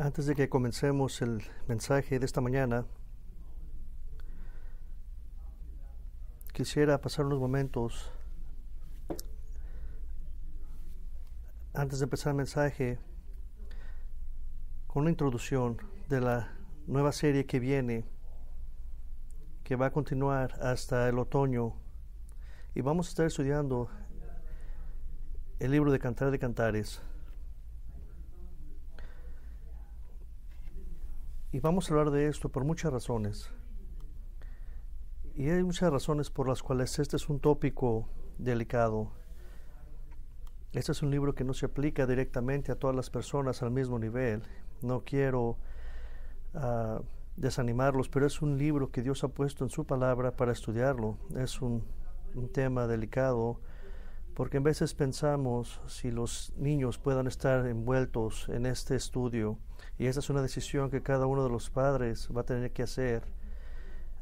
Antes de que comencemos el mensaje de esta mañana, quisiera pasar unos momentos antes de empezar el mensaje con una introducción de la nueva serie que viene, que va a continuar hasta el otoño. Y vamos a estar estudiando el libro de Cantar de Cantares. Y vamos a hablar de esto por muchas razones. Y hay muchas razones por las cuales este es un tópico delicado. Este es un libro que no se aplica directamente a todas las personas al mismo nivel. No quiero uh, desanimarlos, pero es un libro que Dios ha puesto en su palabra para estudiarlo. Es un, un tema delicado porque en veces pensamos si los niños puedan estar envueltos en este estudio y esa es una decisión que cada uno de los padres va a tener que hacer.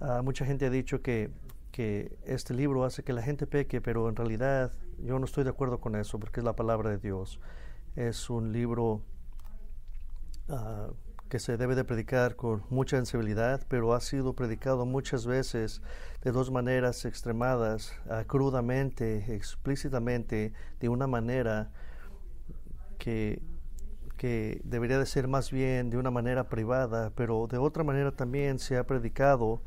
Uh, mucha gente ha dicho que, que este libro hace que la gente peque, pero en realidad yo no estoy de acuerdo con eso porque es la palabra de Dios. Es un libro uh, que se debe de predicar con mucha sensibilidad, pero ha sido predicado muchas veces de dos maneras extremadas, uh, crudamente, explícitamente, de una manera que que debería de ser más bien de una manera privada, pero de otra manera también se ha predicado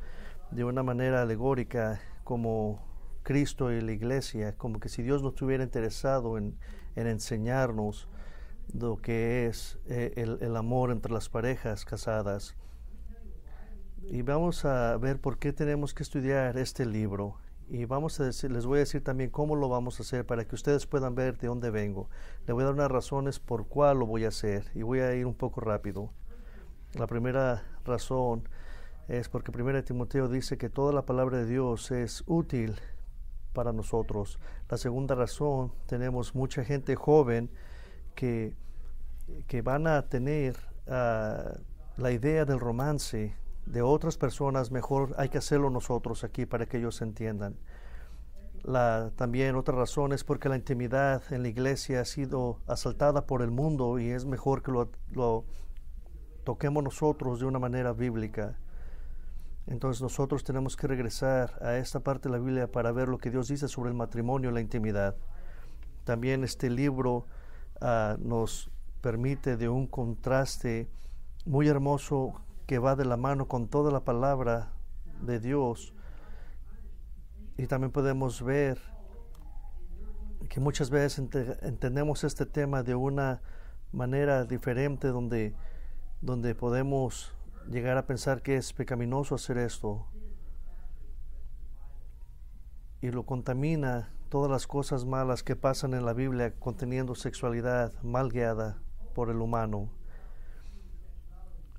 de una manera alegórica como Cristo y la iglesia, como que si Dios no estuviera interesado en, en enseñarnos lo que es eh, el, el amor entre las parejas casadas. Y vamos a ver por qué tenemos que estudiar este libro y vamos a decir, les voy a decir también cómo lo vamos a hacer para que ustedes puedan ver de dónde vengo. Le voy a dar unas razones por cuál lo voy a hacer y voy a ir un poco rápido. La primera razón es porque 1 Timoteo dice que toda la palabra de Dios es útil para nosotros. La segunda razón, tenemos mucha gente joven que, que van a tener uh, la idea del romance de otras personas, mejor hay que hacerlo nosotros aquí para que ellos entiendan. La, también otra razón es porque la intimidad en la iglesia ha sido asaltada por el mundo y es mejor que lo, lo toquemos nosotros de una manera bíblica. Entonces nosotros tenemos que regresar a esta parte de la Biblia para ver lo que Dios dice sobre el matrimonio y la intimidad. También este libro uh, nos permite de un contraste muy hermoso que va de la mano con toda la palabra de Dios. Y también podemos ver que muchas veces entendemos este tema de una manera diferente donde, donde podemos llegar a pensar que es pecaminoso hacer esto y lo contamina todas las cosas malas que pasan en la Biblia conteniendo sexualidad mal guiada por el humano.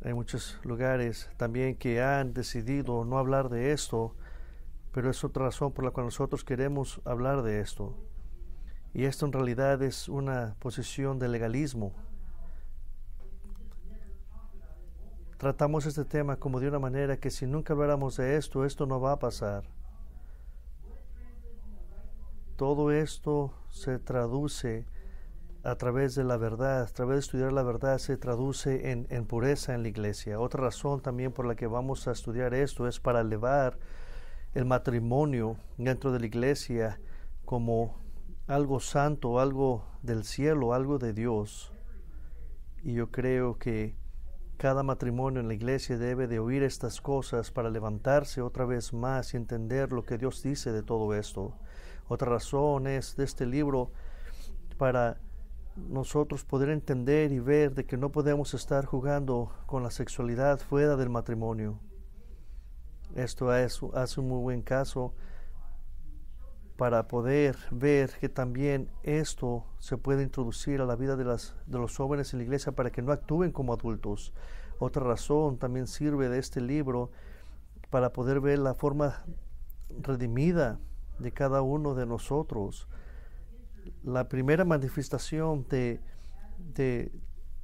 Hay muchos lugares también que han decidido no hablar de esto, pero es otra razón por la cual nosotros queremos hablar de esto. Y esto en realidad es una posición de legalismo. Tratamos este tema como de una manera que si nunca habláramos de esto, esto no va a pasar. Todo esto se traduce a través de la verdad, a través de estudiar la verdad, se traduce en, en, pureza en la iglesia. Otra razón también por la que vamos a estudiar esto es para elevar el matrimonio dentro de la iglesia como algo santo, algo del cielo, algo de Dios. Y yo creo que cada matrimonio en la iglesia debe de oír estas cosas para levantarse otra vez más y entender lo que Dios dice de todo esto. Otra razón es de este libro para nosotros poder entender y ver de que no podemos estar jugando con la sexualidad fuera del matrimonio. Esto hace un muy buen caso para poder ver que también esto se puede introducir a la vida de, las, de los jóvenes en la iglesia para que no actúen como adultos. Otra razón también sirve de este libro para poder ver la forma redimida de cada uno de nosotros la primera manifestación de,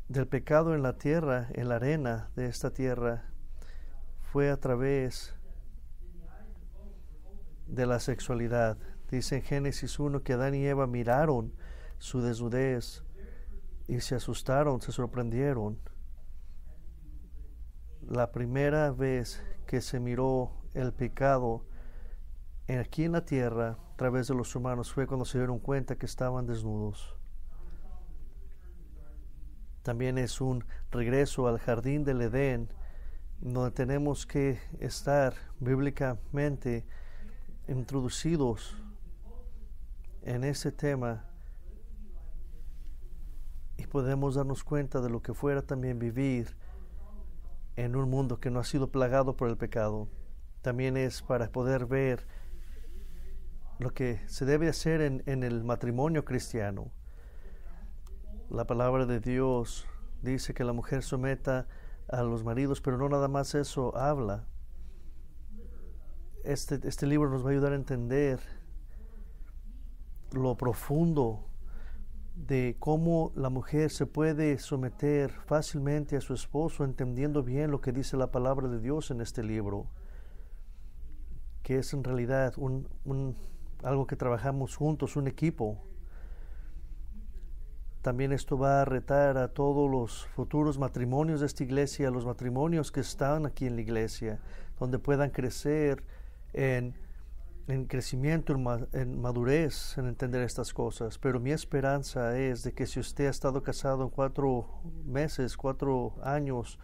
del pecado en la tierra, en la arena de esta tierra, fue a través de la sexualidad. Dice en Génesis 1 que Adán y Eva miraron su desnudez y se asustaron, se sorprendieron. la primera vez que se miró el pecado aquí en la tierra a través de los humanos fue cuando se dieron cuenta que estaban desnudos. También es un regreso al jardín del Edén, donde tenemos que estar bíblicamente introducidos en ese tema y podemos darnos cuenta de lo que fuera también vivir en un mundo que no ha sido plagado por el pecado. También es para poder ver lo que se debe hacer en, en el matrimonio cristiano. La palabra de Dios dice que la mujer someta a los maridos, pero no nada más eso habla. Este, este libro nos va a ayudar a entender lo profundo de cómo la mujer se puede someter fácilmente a su esposo, entendiendo bien lo que dice la palabra de Dios en este libro, que es en realidad un, un, algo que trabajamos juntos, un equipo. También esto va a retar a todos los futuros matrimonios de esta iglesia, los matrimonios que están aquí en la iglesia, donde puedan crecer en en crecimiento, en, madurez, en entender estas cosas. Pero mi esperanza es de que si usted ha estado casado en cuatro meses, cuatro años,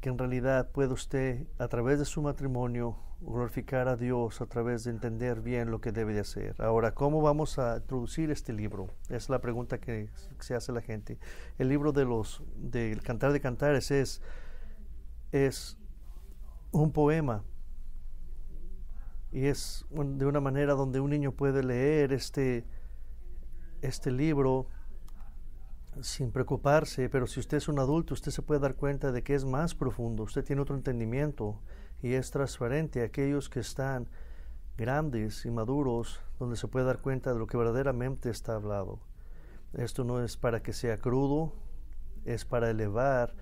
que en realidad puede usted, a través de su matrimonio, glorificar a Dios a través de entender bien lo que debe de hacer. Ahora, ¿cómo vamos a introducir este libro? Es la pregunta que se hace la gente. El libro de los del Cantar de Cantares es, es un poema y es de una manera donde un niño puede leer este, este libro sin preocuparse, pero si usted es un adulto, usted se puede dar cuenta de que es más profundo, usted tiene otro entendimiento y es transparente a aquellos que están grandes y maduros, donde se puede dar cuenta de lo que verdaderamente está hablado. Esto no es para que sea crudo, es para elevar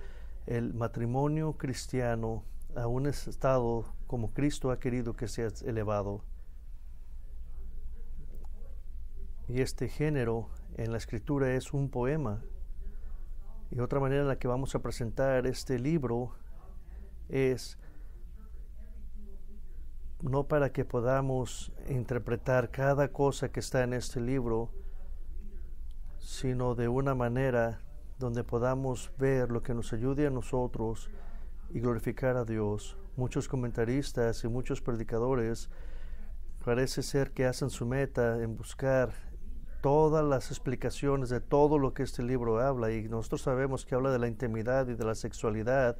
el matrimonio cristiano a un estado como Cristo ha querido que sea elevado. Y este género en la escritura es un poema. Y otra manera en la que vamos a presentar este libro es no para que podamos interpretar cada cosa que está en este libro, sino de una manera donde podamos ver lo que nos ayude a nosotros y glorificar a Dios. Muchos comentaristas y muchos predicadores parece ser que hacen su meta en buscar todas las explicaciones de todo lo que este libro habla y nosotros sabemos que habla de la intimidad y de la sexualidad,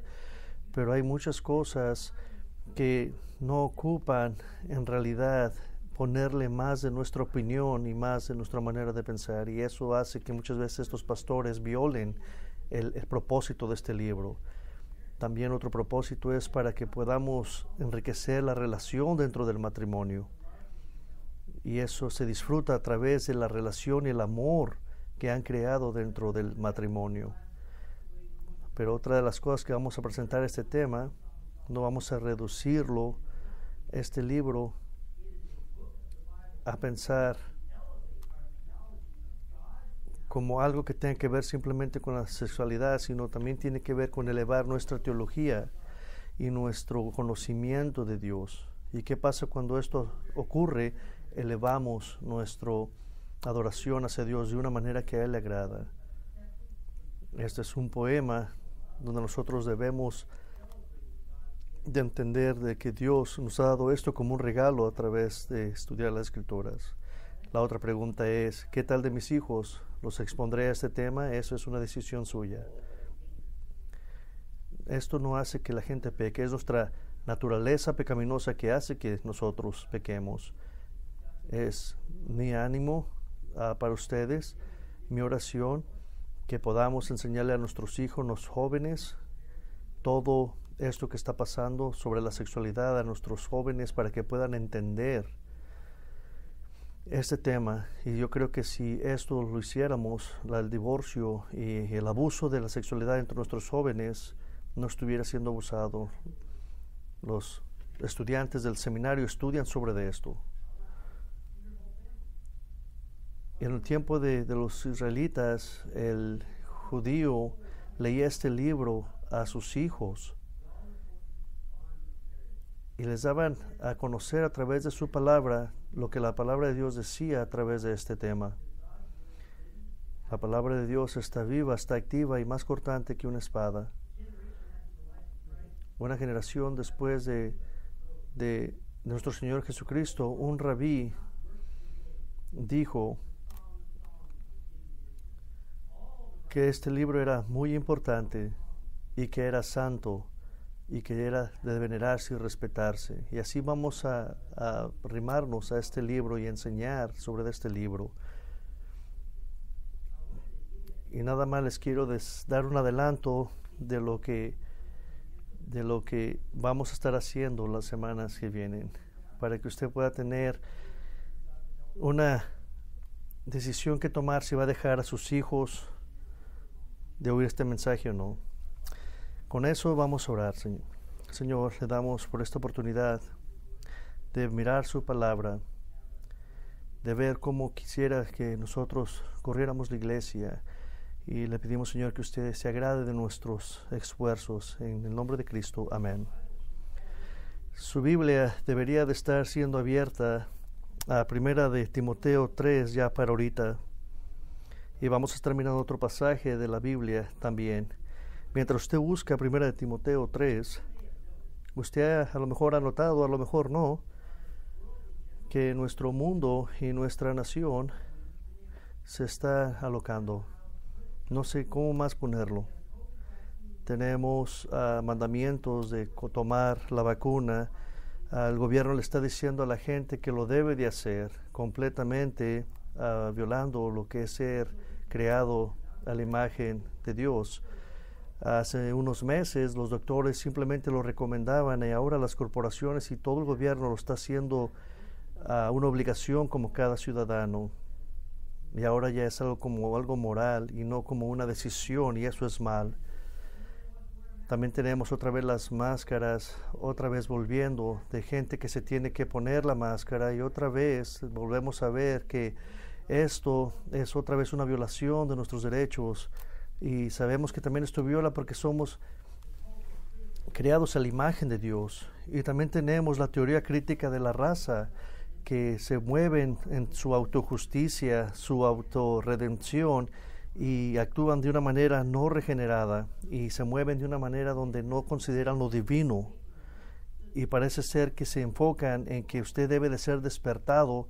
pero hay muchas cosas que no ocupan en realidad ponerle más de nuestra opinión y más de nuestra manera de pensar y eso hace que muchas veces estos pastores violen el, el propósito de este libro. También otro propósito es para que podamos enriquecer la relación dentro del matrimonio. Y eso se disfruta a través de la relación y el amor que han creado dentro del matrimonio. Pero otra de las cosas que vamos a presentar este tema, no vamos a reducirlo, este libro, a pensar como algo que tenga que ver simplemente con la sexualidad, sino también tiene que ver con elevar nuestra teología y nuestro conocimiento de Dios. ¿Y qué pasa cuando esto ocurre? Elevamos nuestra adoración hacia Dios de una manera que a Él le agrada. Este es un poema donde nosotros debemos de entender de que Dios nos ha dado esto como un regalo a través de estudiar las escrituras. La otra pregunta es, ¿qué tal de mis hijos? ¿Los expondré a este tema? Eso es una decisión suya. Esto no hace que la gente peque, es nuestra naturaleza pecaminosa que hace que nosotros pequemos. Es mi ánimo uh, para ustedes, mi oración, que podamos enseñarle a nuestros hijos, los jóvenes, todo esto que está pasando sobre la sexualidad a nuestros jóvenes para que puedan entender este tema y yo creo que si esto lo hiciéramos, el divorcio y el abuso de la sexualidad entre nuestros jóvenes no estuviera siendo abusado. Los estudiantes del seminario estudian sobre esto. En el tiempo de, de los israelitas, el judío leía este libro a sus hijos y les daban a conocer a través de su palabra lo que la palabra de Dios decía a través de este tema. La palabra de Dios está viva, está activa y más cortante que una espada. Una generación después de, de nuestro Señor Jesucristo, un rabí dijo que este libro era muy importante y que era santo y que era de venerarse y respetarse. Y así vamos a, a rimarnos a este libro y enseñar sobre este libro. Y nada más les quiero dar un adelanto de lo que de lo que vamos a estar haciendo las semanas que vienen para que usted pueda tener una decisión que tomar si va a dejar a sus hijos de oír este mensaje o no. Con eso vamos a orar, Señor. Señor, le damos por esta oportunidad de mirar su palabra, de ver cómo quisiera que nosotros corriéramos la iglesia y le pedimos, Señor, que usted se agrade de nuestros esfuerzos. En el nombre de Cristo. Amén. Su Biblia debería de estar siendo abierta a primera de Timoteo 3 ya para ahorita. Y vamos a terminar otro pasaje de la Biblia también. Mientras usted busca primera de Timoteo 3, usted a lo mejor ha notado, a lo mejor no, que nuestro mundo y nuestra nación se está alocando. No sé cómo más ponerlo. Tenemos uh, mandamientos de tomar la vacuna. Uh, el gobierno le está diciendo a la gente que lo debe de hacer completamente uh, violando lo que es ser creado a la imagen de Dios. Hace unos meses los doctores simplemente lo recomendaban y ahora las corporaciones y todo el gobierno lo está haciendo una obligación como cada ciudadano. Y ahora ya es algo como algo moral y no como una decisión y eso es mal. También tenemos otra vez las máscaras, otra vez volviendo de gente que se tiene que poner la máscara y otra vez volvemos a ver que esto es otra vez una violación de nuestros derechos y sabemos que también esto viola porque somos creados a la imagen de Dios y también tenemos la teoría crítica de la raza que se mueven en su autojusticia, su autorredención y actúan de una manera no regenerada y se mueven de una manera donde no consideran lo divino y parece ser que se enfocan en que usted debe de ser despertado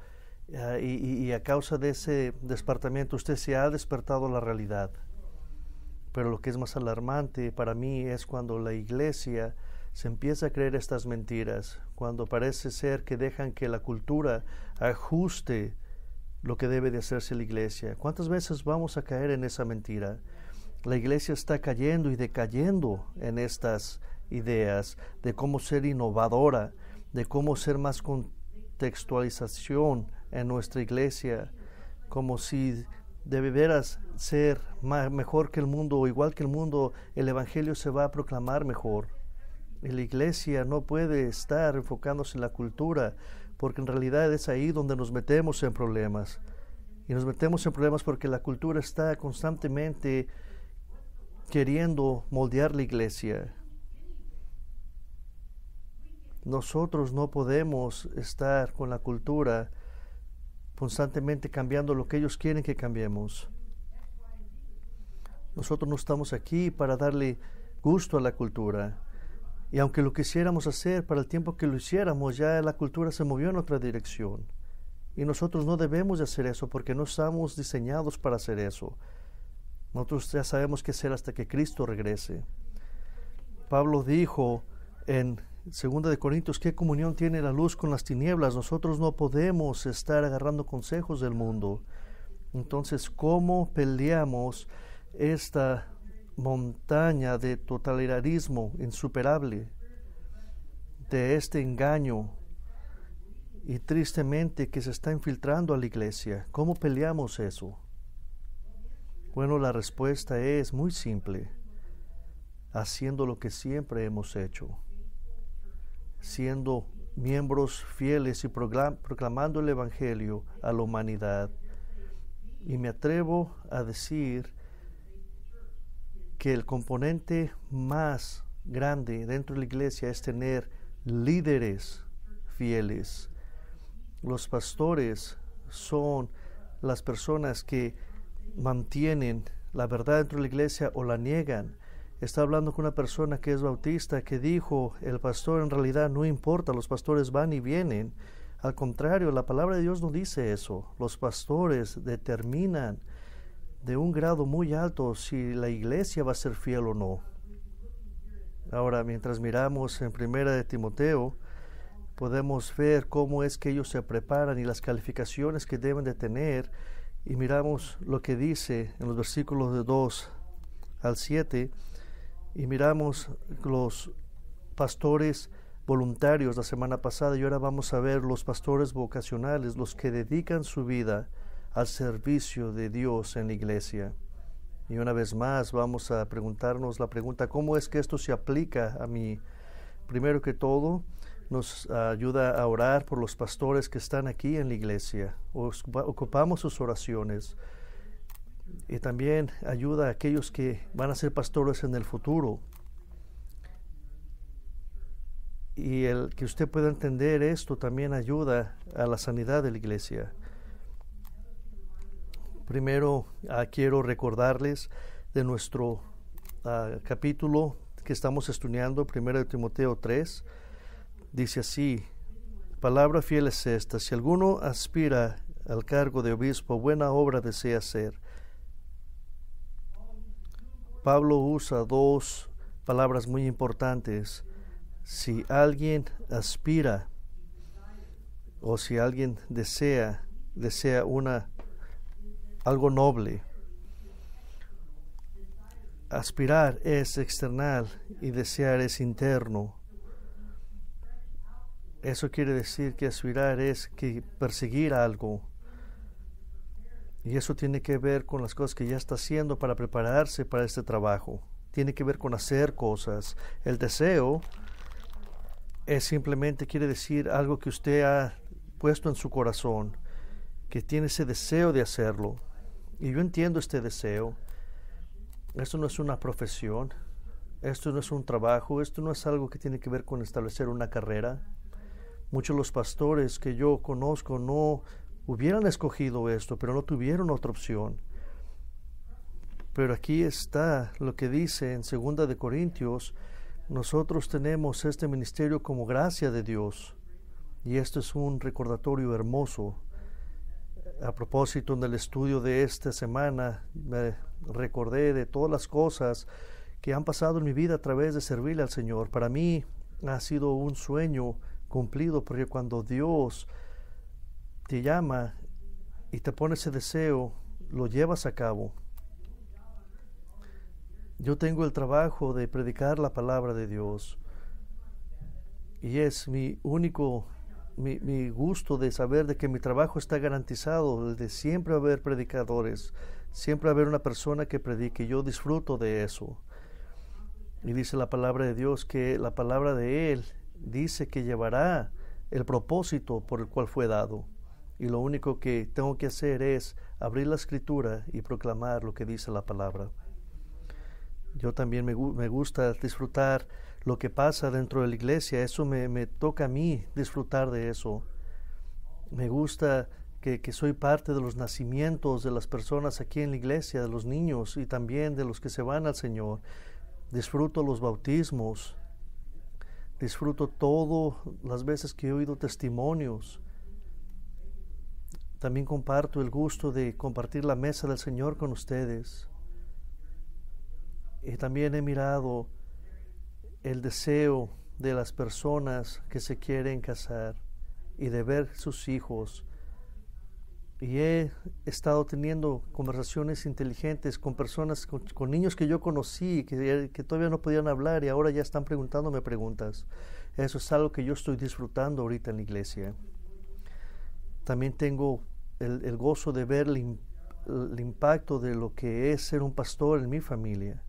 uh, y, y, a causa de ese despertamiento usted se ha despertado la realidad. Pero lo que es más alarmante para mí es cuando la iglesia se empieza a creer estas mentiras, cuando parece ser que dejan que la cultura ajuste lo que debe de hacerse la iglesia. ¿Cuántas veces vamos a caer en esa mentira? La iglesia está cayendo y decayendo en estas ideas de cómo ser innovadora, de cómo ser más contextualización en nuestra iglesia, como si de ser mejor que el mundo o igual que el mundo, el Evangelio se va a proclamar mejor la iglesia no puede estar enfocándose en la cultura, porque en realidad es ahí donde nos metemos en problemas. Y nos metemos en problemas porque la cultura está constantemente queriendo moldear la iglesia. Nosotros no podemos estar con la cultura constantemente cambiando lo que ellos quieren que cambiemos. Nosotros no estamos aquí para darle gusto a la cultura. Y aunque lo quisiéramos hacer para el tiempo que lo hiciéramos, ya la cultura se movió en otra dirección. Y nosotros no debemos de hacer eso porque no estamos diseñados para hacer eso. Nosotros ya sabemos qué hacer hasta que Cristo regrese. Pablo dijo en 2 de Corintios, ¿qué comunión tiene la luz con las tinieblas? Nosotros no podemos estar agarrando consejos del mundo. Entonces, ¿cómo peleamos esta montaña de totalitarismo insuperable, de este engaño y tristemente que se está infiltrando a la iglesia. ¿Cómo peleamos eso? Bueno, la respuesta es muy simple, haciendo lo que siempre hemos hecho, siendo miembros fieles y proclamando el Evangelio a la humanidad. Y me atrevo a decir que el componente más grande dentro de la iglesia es tener líderes fieles. Los pastores son las personas que mantienen la verdad dentro de la iglesia o la niegan. Está hablando con una persona que es bautista que dijo, el pastor en realidad no importa, los pastores van y vienen. Al contrario, la palabra de Dios no dice eso. Los pastores determinan de un grado muy alto si la iglesia va a ser fiel o no. Ahora, mientras miramos en primera de Timoteo, podemos ver cómo es que ellos se preparan y las calificaciones que deben de tener y miramos lo que dice en los versículos de 2 al 7 y miramos los pastores voluntarios la semana pasada y ahora vamos a ver los pastores vocacionales, los que dedican su vida al servicio de Dios en la iglesia. Y una vez más vamos a preguntarnos la pregunta, ¿cómo es que esto se aplica a mí? Primero que todo, nos ayuda a orar por los pastores que están aquí en la iglesia. Ocupamos sus oraciones. Y también ayuda a aquellos que van a ser pastores en el futuro. Y el que usted pueda entender esto también ayuda a la sanidad de la iglesia. Primero ah, quiero recordarles de nuestro ah, capítulo que estamos estudiando, primero de Timoteo 3. Dice así, palabra fiel es esta, si alguno aspira al cargo de obispo, buena obra desea hacer. Pablo usa dos palabras muy importantes. Si alguien aspira o si alguien desea, desea una algo noble. Aspirar es external y desear es interno. Eso quiere decir que aspirar es que perseguir algo. Y eso tiene que ver con las cosas que ya está haciendo para prepararse para este trabajo. Tiene que ver con hacer cosas. El deseo es simplemente quiere decir algo que usted ha puesto en su corazón, que tiene ese deseo de hacerlo. Y yo entiendo este deseo. Esto no es una profesión, esto no es un trabajo, esto no es algo que tiene que ver con establecer una carrera. Muchos de los pastores que yo conozco no hubieran escogido esto, pero no tuvieron otra opción. Pero aquí está lo que dice en segunda de Corintios, nosotros tenemos este ministerio como gracia de Dios. Y esto es un recordatorio hermoso a propósito del estudio de esta semana, me recordé de todas las cosas que han pasado en mi vida a través de servirle al Señor. Para mí ha sido un sueño cumplido porque cuando Dios te llama y te pone ese deseo, lo llevas a cabo. Yo tengo el trabajo de predicar la palabra de Dios y es mi único mi, gusto de saber de que mi trabajo está garantizado, de siempre haber predicadores, siempre haber una persona que predique. Yo disfruto de eso. Y dice la palabra de Dios que la palabra de Él dice que llevará el propósito por el cual fue dado. Y lo único que tengo que hacer es abrir la escritura y proclamar lo que dice la palabra. Yo también me, me gusta disfrutar lo que pasa dentro de la iglesia. Eso me, toca a mí disfrutar de eso. Me gusta que, que, soy parte de los nacimientos de las personas aquí en la iglesia, de los niños y también de los que se van al Señor. Disfruto los bautismos. Disfruto todas las veces que he oído testimonios. También comparto el gusto de compartir la mesa del Señor con ustedes. Y también he mirado el deseo de las personas que se quieren casar y de ver sus hijos. Y he estado teniendo conversaciones inteligentes con personas, con, niños que yo conocí, que, que todavía no podían hablar y ahora ya están preguntándome preguntas. Eso es algo que yo estoy disfrutando ahorita en la iglesia. También tengo el, gozo de ver el impacto de lo que es ser un pastor en mi familia.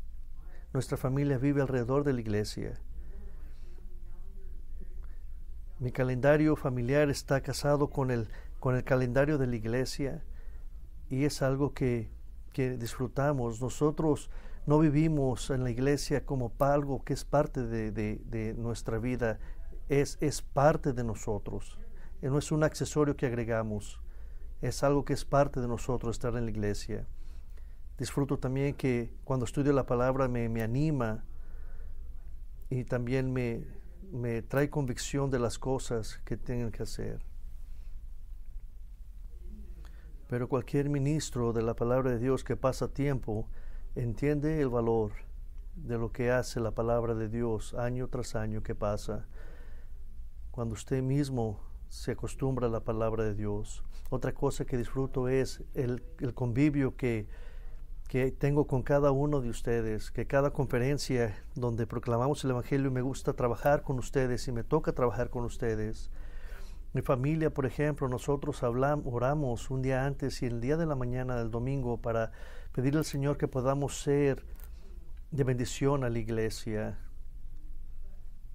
Nuestra familia vive alrededor de la iglesia. Mi calendario familiar está casado con el, con el calendario de la iglesia y es algo que, que disfrutamos. Nosotros no vivimos en la iglesia como algo que es parte de, de nuestra vida, es, es parte de nosotros. No es un accesorio que agregamos, es algo que es parte de nosotros estar en la iglesia. Disfruto también que cuando estudio la palabra me, anima y también me, me trae convicción de las cosas que tengo que hacer. Pero cualquier ministro de la palabra de Dios que pasa tiempo entiende el valor de lo que hace la palabra de Dios año tras año que pasa. Cuando usted mismo se acostumbra a la palabra de Dios. Otra cosa que disfruto es el, el convivio que, que tengo con cada uno de ustedes, que cada conferencia donde proclamamos el Evangelio me gusta trabajar con ustedes y me toca trabajar con ustedes. Mi familia, por ejemplo, nosotros hablamos, oramos un día antes y el día de la mañana del domingo para pedirle al Señor que podamos ser de bendición a la iglesia.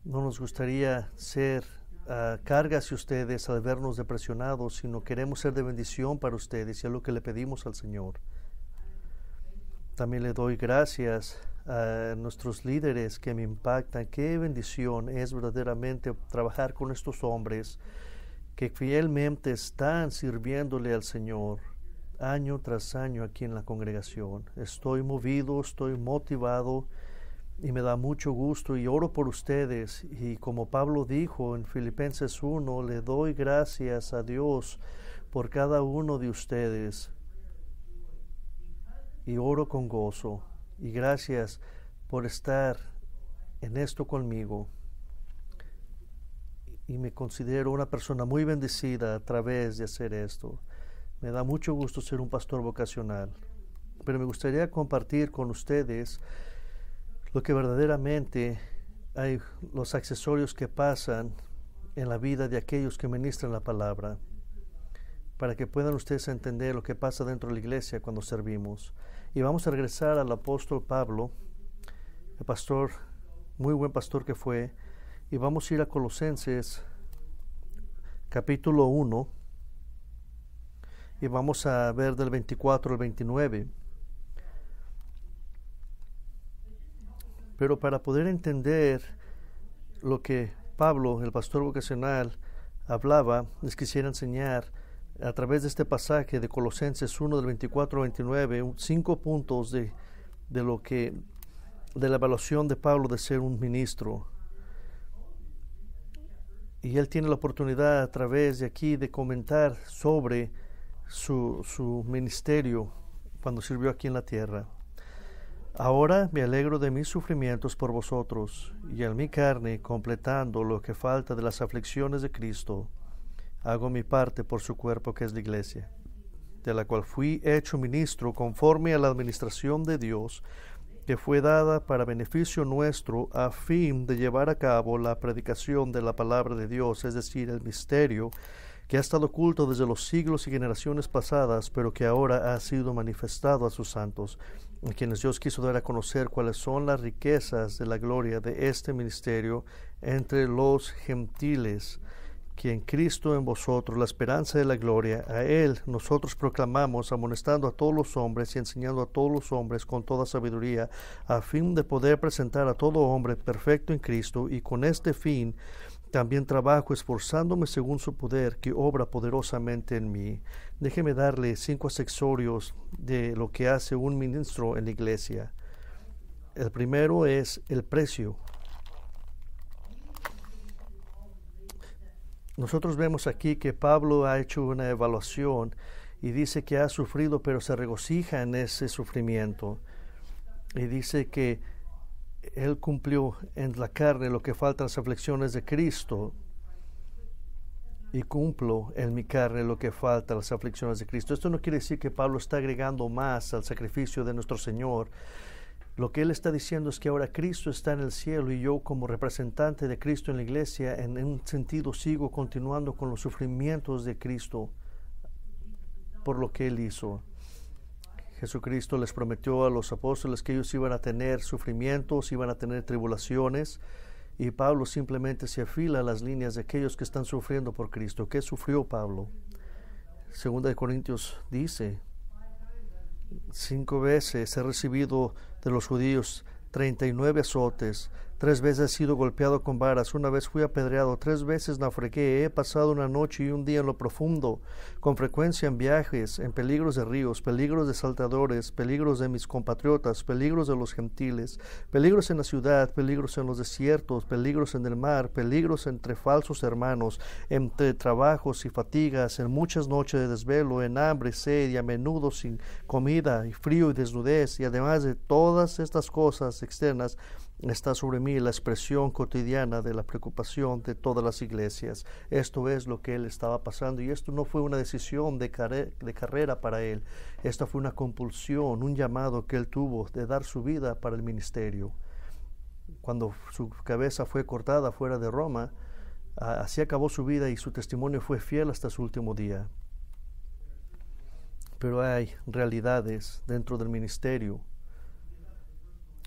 No nos gustaría ser uh, carga hacia ustedes al vernos depresionados, sino queremos ser de bendición para ustedes y es lo que le pedimos al Señor. También le doy gracias a nuestros líderes que me impactan. Qué bendición es verdaderamente trabajar con estos hombres que fielmente están sirviéndole al Señor año tras año aquí en la congregación. Estoy movido, estoy motivado y me da mucho gusto y oro por ustedes. Y como Pablo dijo en Filipenses 1, le doy gracias a Dios por cada uno de ustedes. Y oro con gozo. Y gracias por estar en esto conmigo. Y me considero una persona muy bendecida a través de hacer esto. Me da mucho gusto ser un pastor vocacional. Pero me gustaría compartir con ustedes lo que verdaderamente hay los accesorios que pasan en la vida de aquellos que ministran la palabra, para que puedan ustedes entender lo que pasa dentro de la iglesia cuando servimos. Y vamos a regresar al apóstol Pablo, el pastor, muy buen pastor que fue, y vamos a ir a Colosenses capítulo 1 y vamos a ver del 24 al 29. Pero para poder entender lo que Pablo, el pastor vocacional, hablaba, les quisiera enseñar a través de este pasaje de Colosenses 1 del 24 al 29, cinco puntos de, de lo que de la evaluación de Pablo de ser un ministro. Y él tiene la oportunidad a través de aquí de comentar sobre su, su ministerio cuando sirvió aquí en la tierra. Ahora me alegro de mis sufrimientos por vosotros, y en mi carne, completando lo que falta de las aflicciones de Cristo, hago mi parte por su cuerpo que es la iglesia, de la cual fui hecho ministro conforme a la administración de Dios, que fue dada para beneficio nuestro a fin de llevar a cabo la predicación de la palabra de Dios, es decir, el misterio que ha estado oculto desde los siglos y generaciones pasadas, pero que ahora ha sido manifestado a sus santos a quienes Dios quiso dar a conocer cuáles son las riquezas de la gloria de este ministerio entre los gentiles, que en Cristo en vosotros la esperanza de la gloria, a Él nosotros proclamamos, amonestando a todos los hombres y enseñando a todos los hombres con toda sabiduría, a fin de poder presentar a todo hombre perfecto en Cristo, y con este fin también trabajo esforzándome según su poder que obra poderosamente en mí. Déjeme darle cinco accesorios de lo que hace un ministro en la iglesia. El primero es el precio. Nosotros vemos aquí que Pablo ha hecho una evaluación y dice que ha sufrido pero se regocija en ese sufrimiento. Y dice que él cumplió en la carne lo que faltan las aflicciones de Cristo y cumplo en mi carne lo que falta las aflicciones de Cristo. Esto no quiere decir que Pablo está agregando más al sacrificio de nuestro Señor. Lo que él está diciendo es que ahora Cristo está en el cielo y yo como representante de Cristo en la iglesia, en un sentido sigo continuando con los sufrimientos de Cristo por lo que él hizo. Jesucristo les prometió a los apóstoles que ellos iban a tener sufrimientos, iban a tener tribulaciones, y Pablo simplemente se afila a las líneas de aquellos que están sufriendo por Cristo. ¿Qué sufrió Pablo? Segunda de Corintios dice Cinco veces he recibido de los judíos treinta y nueve azotes. Tres veces he sido golpeado con varas, una vez fui apedreado, tres veces naufragué, he pasado una noche y un día en lo profundo, con frecuencia en viajes, en peligros de ríos, peligros de saltadores, peligros de mis compatriotas, peligros de los gentiles, peligros en la ciudad, peligros en los desiertos, peligros en el mar, peligros entre falsos hermanos, entre trabajos y fatigas, en muchas noches de desvelo, en hambre, sed y a menudo sin comida y frío y desnudez, y además de todas estas cosas externas, está sobre mí la expresión cotidiana de la preocupación de todas las iglesias. Esto es lo que él estaba pasando y esto no fue una decisión de, de, carrera para él, esto fue una compulsión, un llamado que él tuvo de dar su vida para el ministerio. Cuando su cabeza fue cortada fuera de Roma, así acabó su vida y su testimonio fue fiel hasta su último día. Pero hay realidades dentro del ministerio.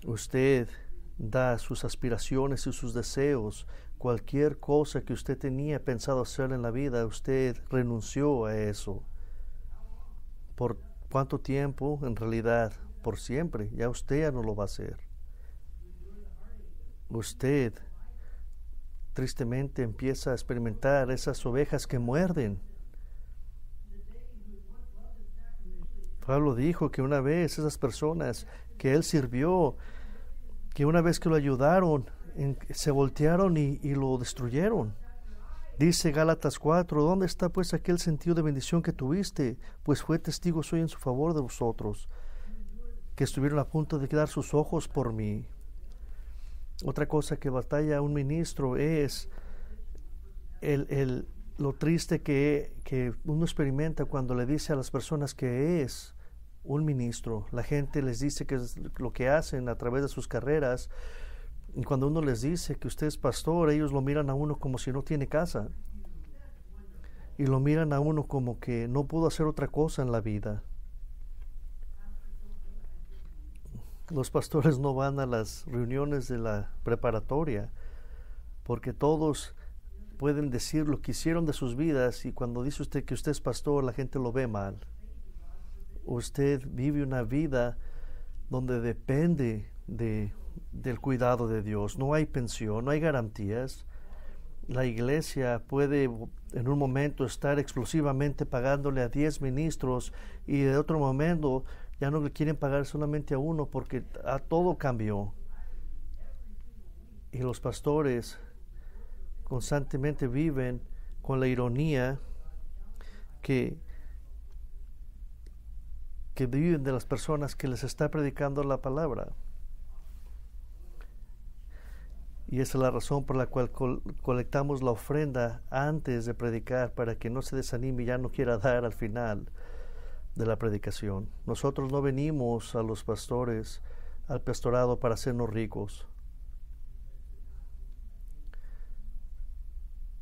Usted da sus aspiraciones y sus deseos, cualquier cosa que usted tenía pensado hacer en la vida, usted renunció a eso. ¿Por cuánto tiempo? En realidad, por siempre. Ya usted ya no lo va a hacer. Usted tristemente empieza a experimentar esas ovejas que muerden. Pablo dijo que una vez esas personas que él sirvió que una vez que lo ayudaron, se voltearon y, lo destruyeron. Dice Gálatas 4, ¿dónde está pues aquel sentido de bendición que tuviste? Pues fue testigo soy en su favor de vosotros, que estuvieron a punto de quedar sus ojos por mí. Otra cosa que batalla un ministro es el, lo triste que, que uno experimenta cuando le dice a las personas que es un ministro. La gente les dice que es lo que hacen a través de sus carreras. Y cuando uno les dice que usted es pastor, ellos lo miran a uno como si no tiene casa. Y lo miran a uno como que no pudo hacer otra cosa en la vida. Los pastores no van a las reuniones de la preparatoria porque todos pueden decir lo que hicieron de sus vidas y cuando dice usted que usted es pastor, la gente lo ve mal usted vive una vida donde depende de, del cuidado de Dios. No hay pensión, no hay garantías. La iglesia puede en un momento estar exclusivamente pagándole a 10 ministros y de otro momento ya no le quieren pagar solamente a uno porque a todo cambió. Y los pastores constantemente viven con la ironía que que viven de las personas que les está predicando la palabra. Y esa es la razón por la cual colectamos la ofrenda antes de predicar, para que no se desanime y ya no quiera dar al final de la predicación. Nosotros no venimos a los pastores, al pastorado, para hacernos ricos.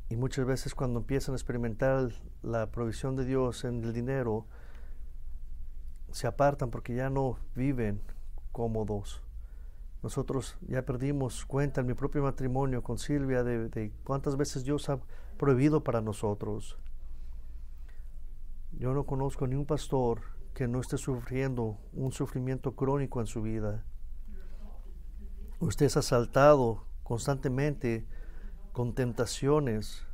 Y muchas veces cuando empiezan a experimentar la provisión de Dios en el dinero, se apartan porque ya no viven cómodos. Nosotros ya perdimos cuenta en mi propio matrimonio con Silvia de, cuántas veces Dios ha prohibido para nosotros. Yo no conozco ni un pastor que no esté sufriendo un sufrimiento crónico en su vida. Usted es asaltado constantemente con tentaciones.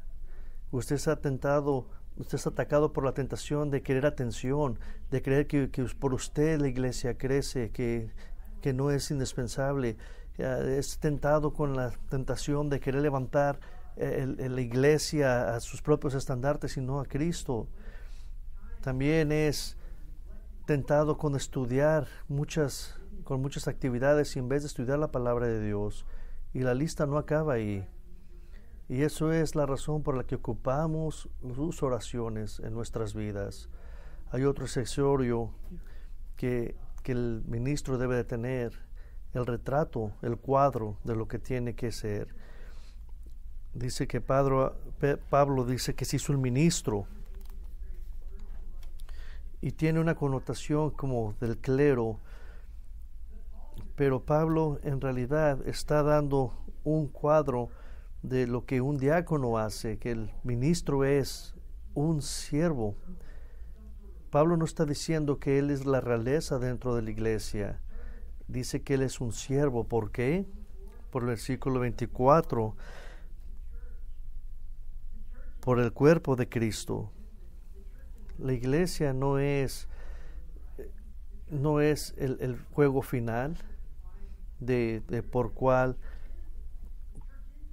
Usted es atentado Usted es atacado por la tentación de querer atención, de creer que, por usted la iglesia crece, que, que no es indispensable. Es tentado con la tentación de querer levantar eh, la iglesia a sus propios estandartes y no a Cristo. También es tentado con estudiar muchas, con muchas actividades y en vez de estudiar la palabra de Dios. Y la lista no acaba ahí. Y eso es la razón por la que ocupamos sus oraciones en nuestras vidas. Hay otro accesorio que, que el ministro debe de tener, el retrato, el cuadro de lo que tiene que ser. Dice que Pablo, Pablo dice que se hizo un ministro y tiene una connotación como del clero, pero Pablo en realidad está dando un cuadro de lo que un diácono hace, que el ministro es un siervo. Pablo no está diciendo que él es la realeza dentro de la iglesia. Dice que él es un siervo. ¿Por qué? Por el versículo 24. Por el cuerpo de Cristo. La iglesia no es, no es el, juego final de, por cual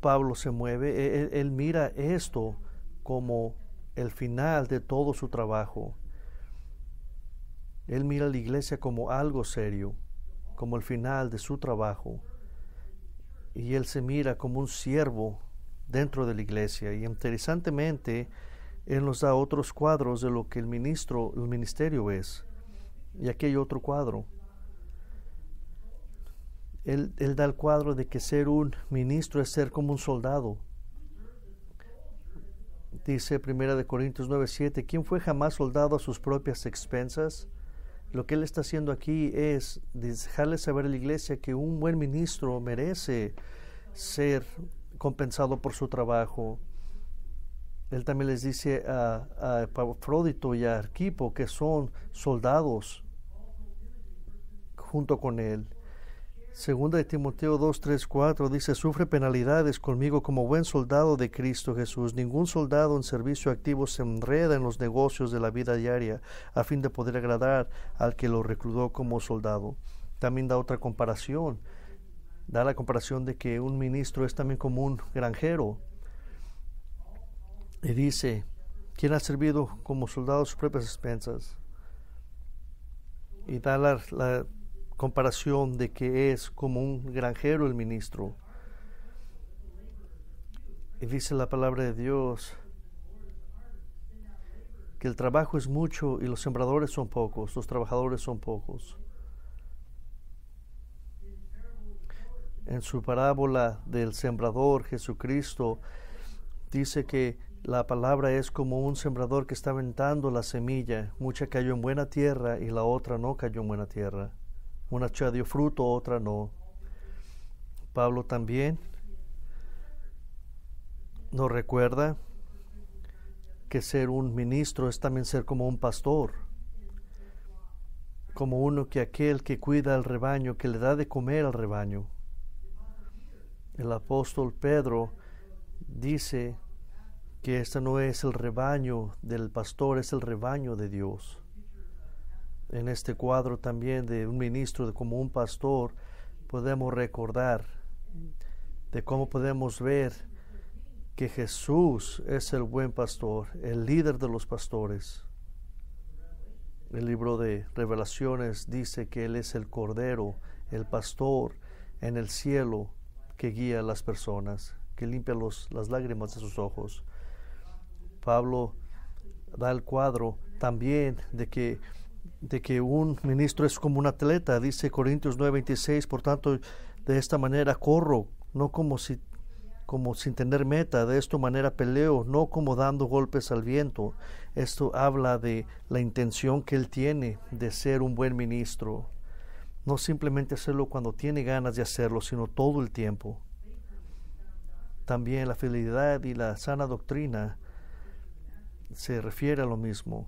Pablo se mueve. él mira esto como el final de todo su trabajo. Él mira la iglesia como algo serio, como el final de su trabajo. Y él se mira como un siervo dentro de la iglesia. Y interesantemente, él nos da otros cuadros de lo que el ministro, el ministerio es. Y aquí hay otro cuadro. Él, da el cuadro de que ser un ministro es ser como un soldado dice Primera de Corintios 9:7, ¿quién fue jamás soldado a sus propias expensas? Lo que él está haciendo aquí es dejarle saber a la iglesia que un buen ministro merece ser compensado por su trabajo. Él también les dice a, a y a Arquipo que son soldados junto con él. Segunda de Timoteo 2, 3, 4 dice, sufre penalidades conmigo como buen soldado de Cristo Jesús. Ningún soldado en servicio activo se enreda en los negocios de la vida diaria a fin de poder agradar al que lo reclutó como soldado. También da otra comparación. Da la comparación de que un ministro es también como un granjero. Y dice, ¿quién ha servido como soldado a sus propias expensas? Y da la, la comparación de que es como un granjero el ministro. Y dice la palabra de Dios que el trabajo es mucho y los sembradores son pocos, los trabajadores son pocos. En su parábola del sembrador Jesucristo dice que la palabra es como un sembrador que está aventando la semilla. Mucha cayó en buena tierra y la otra no cayó en buena tierra. Una chica dio fruto, otra no. Pablo también nos recuerda que ser un ministro es también ser como un pastor, como uno que aquel que cuida al rebaño, que le da de comer al rebaño. El apóstol Pedro dice que este no es el rebaño del pastor, es el rebaño de Dios en este cuadro también de un ministro, de como un pastor, podemos recordar de cómo podemos ver que Jesús es el buen pastor, el líder de los pastores. El libro de revelaciones dice que Él es el cordero, el pastor en el cielo que guía a las personas, que limpia los, las lágrimas de sus ojos. Pablo da el cuadro también de que de que un ministro es como un atleta, dice Corintios 9:26, por tanto, de esta manera corro, no como si como sin tener meta, de esta manera peleo, no como dando golpes al viento. Esto habla de la intención que él tiene de ser un buen ministro. No simplemente hacerlo cuando tiene ganas de hacerlo, sino todo el tiempo. También la fidelidad y la sana doctrina se refiere a lo mismo.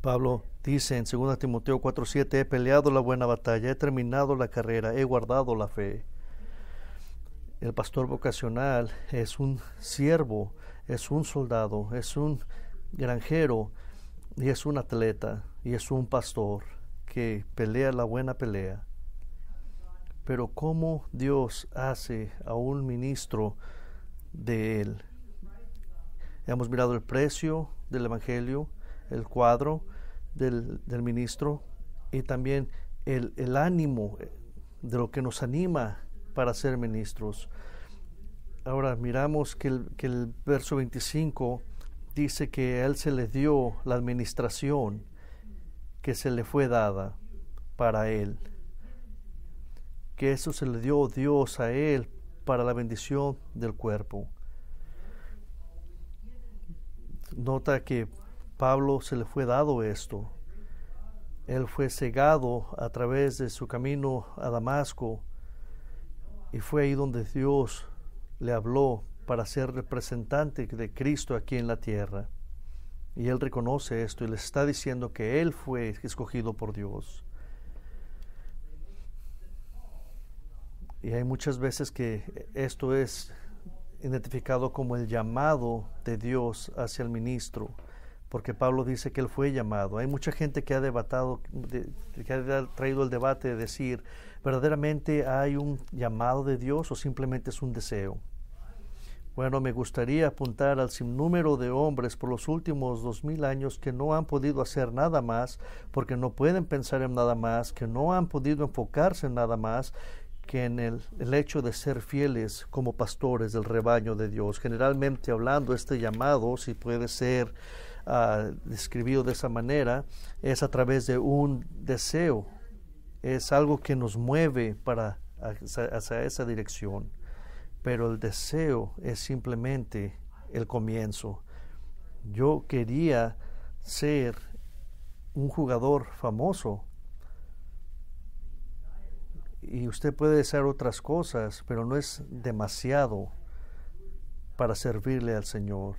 Pablo dice en 2 Timoteo 4:7, he peleado la buena batalla, he terminado la carrera, he guardado la fe. El pastor vocacional es un siervo, es un soldado, es un granjero y es un atleta y es un pastor que pelea la buena pelea. Pero ¿cómo Dios hace a un ministro de él? Hemos mirado el precio del Evangelio, el cuadro del, ministro y también el, el, ánimo de lo que nos anima para ser ministros. Ahora miramos que el, que el verso 25 dice que a él se le dio la administración que se le fue dada para él. Que eso se le dio Dios a él para la bendición del cuerpo. Nota que Pablo se le fue dado esto. Él fue cegado a través de su camino a Damasco y fue ahí donde Dios le habló para ser representante de Cristo aquí en la tierra. Y él reconoce esto y les está diciendo que él fue escogido por Dios. Y hay muchas veces que esto es identificado como el llamado de Dios hacia el ministro, porque Pablo dice que él fue llamado. Hay mucha gente que ha debatado, que ha traído el debate de decir, ¿verdaderamente hay un llamado de Dios o simplemente es un deseo? Bueno, me gustaría apuntar al sinnúmero de hombres por los últimos dos mil años que no han podido hacer nada más, porque no pueden pensar en nada más, que no han podido enfocarse en nada más que en el, hecho de ser fieles como pastores del rebaño de Dios. Generalmente hablando, este llamado, si puede ser uh, describido de esa manera, es a través de un deseo, es algo que nos mueve para hacia esa dirección, pero el deseo es simplemente el comienzo. Yo quería ser un jugador famoso, y usted puede desear otras cosas, pero no es demasiado para servirle al Señor.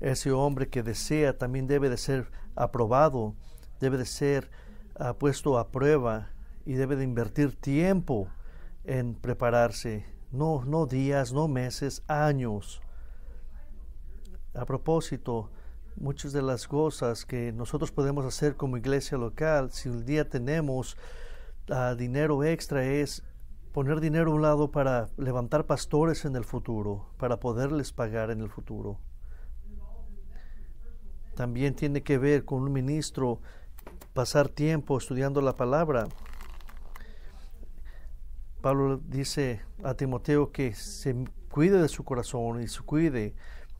Ese hombre que desea también debe de ser aprobado, debe de ser uh, puesto a prueba y debe de invertir tiempo en prepararse, no, no días, no meses, años. A propósito, muchas de las cosas que nosotros podemos hacer como iglesia local, si un día tenemos dinero extra es poner dinero a un lado para levantar pastores en el futuro, para poderles pagar en el futuro. También tiene que ver con un ministro pasar tiempo estudiando la palabra. Pablo dice a Timoteo que se cuide de su corazón y se cuide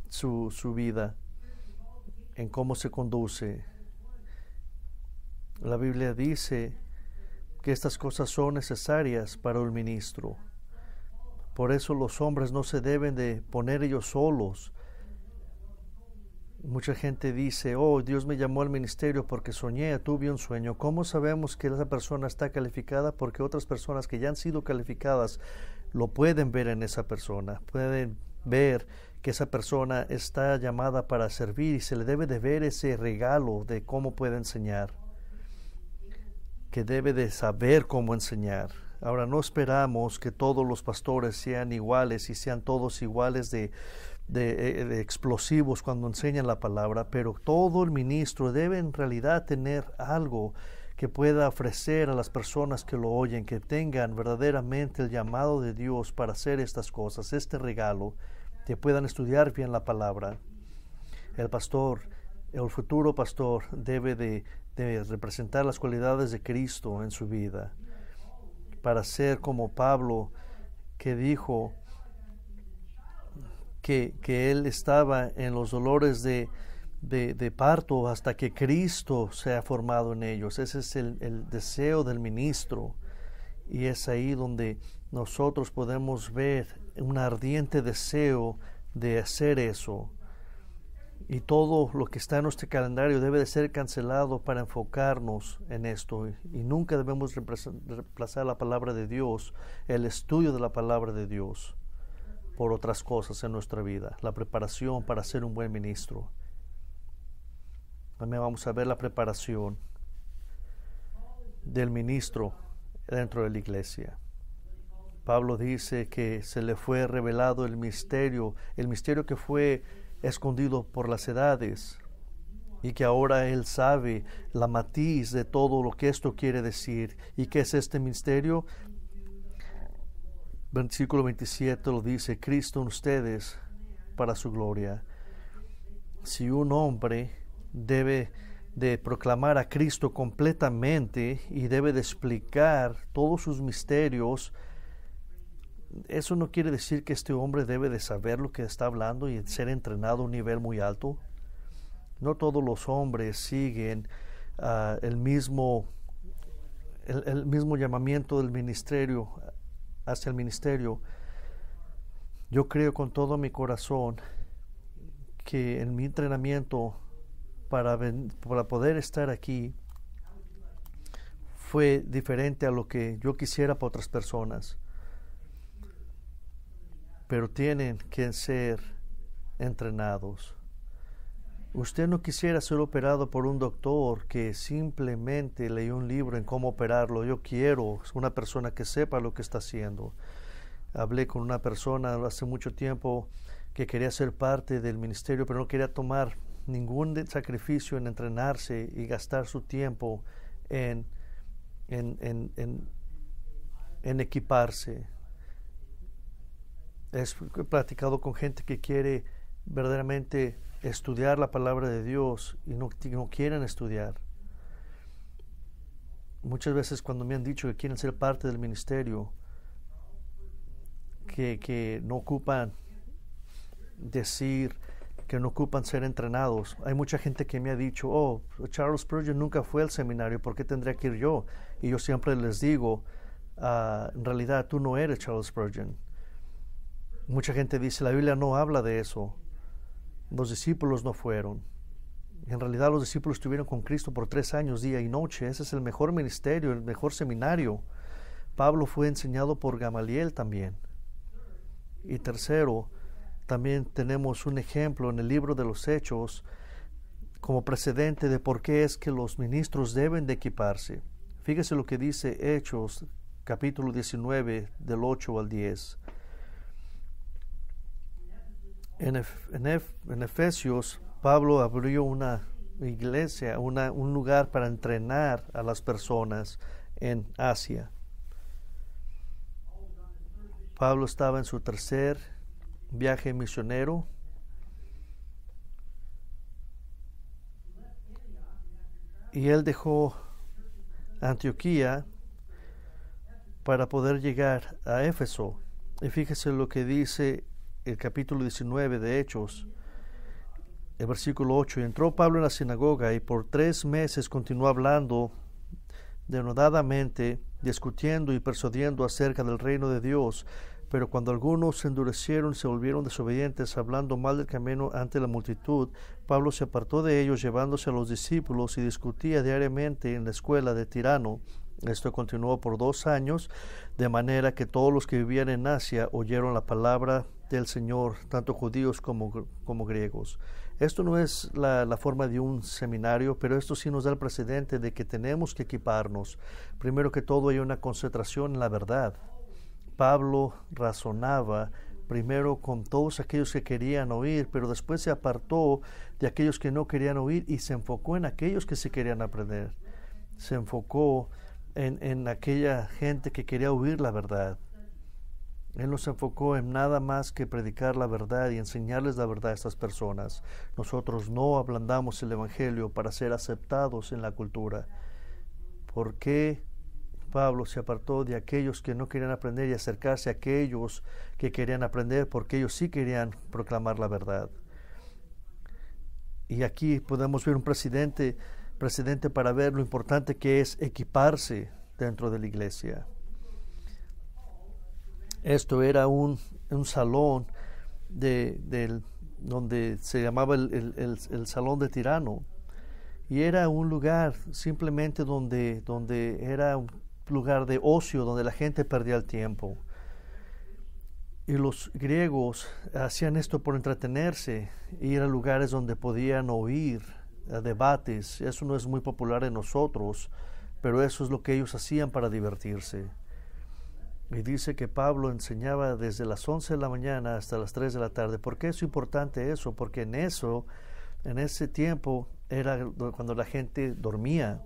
su, su vida en cómo se conduce. La Biblia dice que estas cosas son necesarias para un ministro. Por eso los hombres no se deben de poner ellos solos. Mucha gente dice, oh, Dios me llamó al ministerio porque soñé, tuve un sueño. ¿Cómo sabemos que esa persona está calificada? Porque otras personas que ya han sido calificadas lo pueden ver en esa persona. Pueden ver que esa persona está llamada para servir y se le debe de ver ese regalo de cómo puede enseñar que debe de saber cómo enseñar. Ahora no esperamos que todos los pastores sean iguales y sean todos iguales de, de, de, explosivos cuando enseñan la palabra, pero todo el ministro debe en realidad tener algo que pueda ofrecer a las personas que lo oyen, que tengan verdaderamente el llamado de Dios para hacer estas cosas, este regalo, que puedan estudiar bien la palabra. El pastor, el futuro pastor debe de de representar las cualidades de Cristo en su vida, para ser como Pablo que dijo que, él estaba en los dolores de, parto hasta que Cristo se ha formado en ellos. Ese es el, el deseo del ministro y es ahí donde nosotros podemos ver un ardiente deseo de hacer eso y todo lo que está en nuestro calendario debe de ser cancelado para enfocarnos en esto. Y nunca debemos reemplazar la palabra de Dios, el estudio de la palabra de Dios, por otras cosas en nuestra vida. La preparación para ser un buen ministro. También vamos a ver la preparación del ministro dentro de la iglesia. Pablo dice que se le fue revelado el misterio, el misterio que fue escondido por las edades y que ahora Él sabe la matiz de todo lo que esto quiere decir. ¿Y qué es este misterio? Versículo 27 lo dice, Cristo en ustedes para su gloria. Si un hombre debe de proclamar a Cristo completamente y debe de explicar todos sus misterios, eso no quiere decir que este hombre debe de saber lo que está hablando y ser entrenado a un nivel muy alto. No todos los hombres siguen ah, el, mismo, el, mismo llamamiento del ministerio hacia el ministerio. Yo creo con todo mi corazón que en mi entrenamiento para, para poder estar aquí fue diferente a lo que yo quisiera para otras personas pero tienen que ser entrenados. Usted no quisiera ser operado por un doctor que simplemente leyó un libro en cómo operarlo. Yo quiero una persona que sepa lo que está haciendo. Hablé con una persona hace mucho tiempo que quería ser parte del ministerio, pero no quería tomar ningún sacrificio en entrenarse y gastar su tiempo en, en, en, en, equiparse. He platicado con gente que quiere verdaderamente estudiar la palabra de Dios y no, quieren estudiar. Muchas veces cuando me han dicho que quieren ser parte del ministerio, que, que no ocupan decir que no ocupan ser entrenados. Hay mucha gente que me ha dicho, oh, Charles Spurgeon nunca fue al seminario, ¿por qué tendría que ir yo? Y yo siempre les digo, ah, en realidad tú no eres Charles Spurgeon. Mucha gente dice, la Biblia no habla de eso. Los discípulos no fueron. En realidad los discípulos estuvieron con Cristo por tres años, día y noche. Ese es el mejor ministerio, el mejor seminario. Pablo fue enseñado por Gamaliel también. Y tercero, también tenemos un ejemplo en el libro de los Hechos como precedente de por qué es que los ministros deben de equiparse. Fíjese lo que dice Hechos capítulo 19 del 8 al 10. En, Efesios, Pablo abrió una iglesia, una, un lugar para entrenar a las personas en Asia. Pablo estaba en su tercer viaje misionero. Y él dejó Antioquía para poder llegar a Éfeso. Y fíjese lo que dice el capítulo 19 de Hechos, el versículo 8. Entró Pablo en la sinagoga y por tres meses continuó hablando denodadamente, discutiendo y persuadiendo acerca del reino de Dios pero cuando algunos se endurecieron y se volvieron desobedientes, hablando mal del camino ante la multitud, Pablo se apartó de ellos, llevándose a los discípulos y discutía diariamente en la escuela de Tirano. Esto continuó por dos años, de manera que todos los que vivían en Asia oyeron la palabra del Señor, tanto judíos como, como griegos. Esto no es la, la, forma de un seminario, pero esto sí nos da el precedente de que tenemos que equiparnos. Primero que todo hay una concentración en la verdad. Pablo razonaba primero con todos aquellos que querían oír, pero después se apartó de aquellos que no querían oír y se enfocó en aquellos que sí querían aprender. Se enfocó en, en aquella gente que quería oír la verdad. Él no se enfocó en nada más que predicar la verdad y enseñarles la verdad a estas personas. Nosotros no ablandamos el Evangelio para ser aceptados en la cultura. ¿Por qué Pablo se apartó de aquellos que no querían aprender y acercarse a aquellos que querían aprender porque ellos sí querían proclamar la verdad. Y aquí podemos ver un presidente, presidente para ver lo importante que es equiparse dentro de la iglesia. Esto era un, un salón de, donde se llamaba el, el, el, salón de tirano y era un lugar simplemente donde, donde era lugar de ocio donde la gente perdía el tiempo. Y los griegos hacían esto por entretenerse, ir a lugares donde podían oír debates. Eso no es muy popular en nosotros, pero eso es lo que ellos hacían para divertirse. Y dice que Pablo enseñaba desde las 11 de la mañana hasta las 3 de la tarde. ¿Por qué es importante eso? Porque en eso, en ese tiempo, era cuando la gente dormía.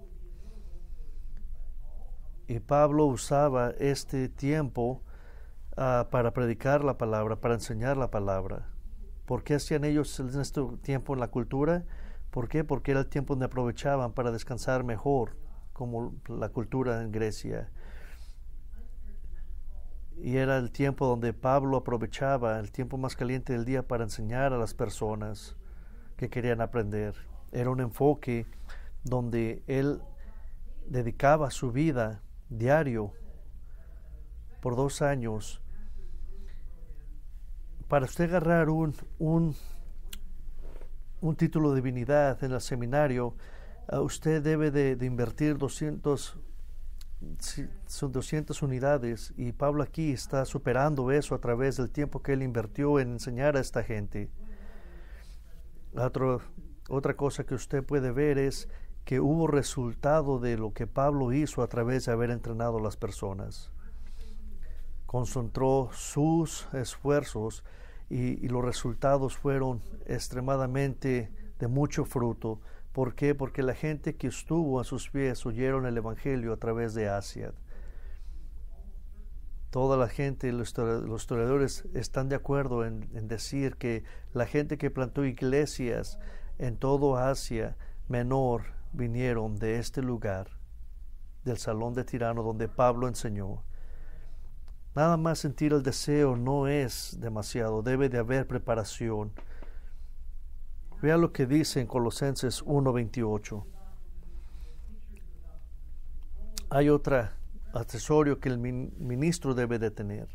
Y Pablo usaba este tiempo uh, para predicar la palabra, para enseñar la palabra. ¿Por qué hacían ellos en este tiempo en la cultura? ¿Por qué? Porque era el tiempo donde aprovechaban para descansar mejor, como la cultura en Grecia. Y era el tiempo donde Pablo aprovechaba, el tiempo más caliente del día, para enseñar a las personas que querían aprender. Era un enfoque donde él dedicaba su vida diario por dos años, para usted agarrar un, un, un título de divinidad en el seminario, usted debe de, invertir 200, son 200 unidades y Pablo aquí está superando eso a través del tiempo que él invirtió en enseñar a esta gente. Otra cosa que usted puede ver es que hubo resultado de lo que Pablo hizo a través de haber entrenado a las personas. Concentró sus esfuerzos y, los resultados fueron extremadamente de mucho fruto. ¿Por qué? Porque la gente que estuvo a sus pies oyeron el Evangelio a través de Asia. Toda la gente, los historiadores están de acuerdo en, en decir que la gente que plantó iglesias en todo Asia Menor vinieron de este lugar, del salón de tirano donde Pablo enseñó. Nada más sentir el deseo no es demasiado, debe de haber preparación. Vea lo que dice en Colosenses 1:28. Hay otro accesorio que el ministro debe de tener.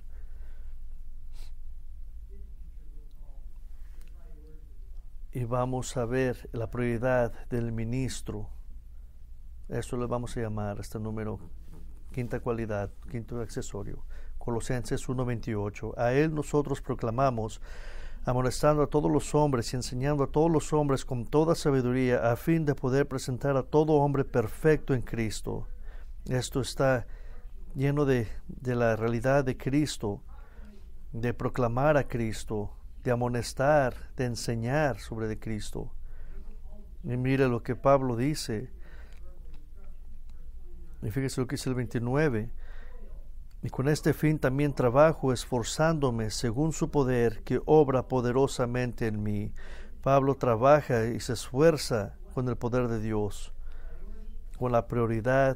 Y vamos a ver la prioridad del ministro. Eso le vamos a llamar este número, quinta cualidad, quinto accesorio. Colosenses 1:28. A él nosotros proclamamos amonestando a todos los hombres y enseñando a todos los hombres con toda sabiduría, a fin de poder presentar a todo hombre perfecto en Cristo. Esto está lleno de, de la realidad de Cristo, de proclamar a Cristo, de amonestar, de enseñar sobre de Cristo. Y mire lo que Pablo dice. Y fíjese lo que dice el 29. Y con este fin también trabajo esforzándome según su poder que obra poderosamente en mí. Pablo trabaja y se esfuerza con el poder de Dios, con la prioridad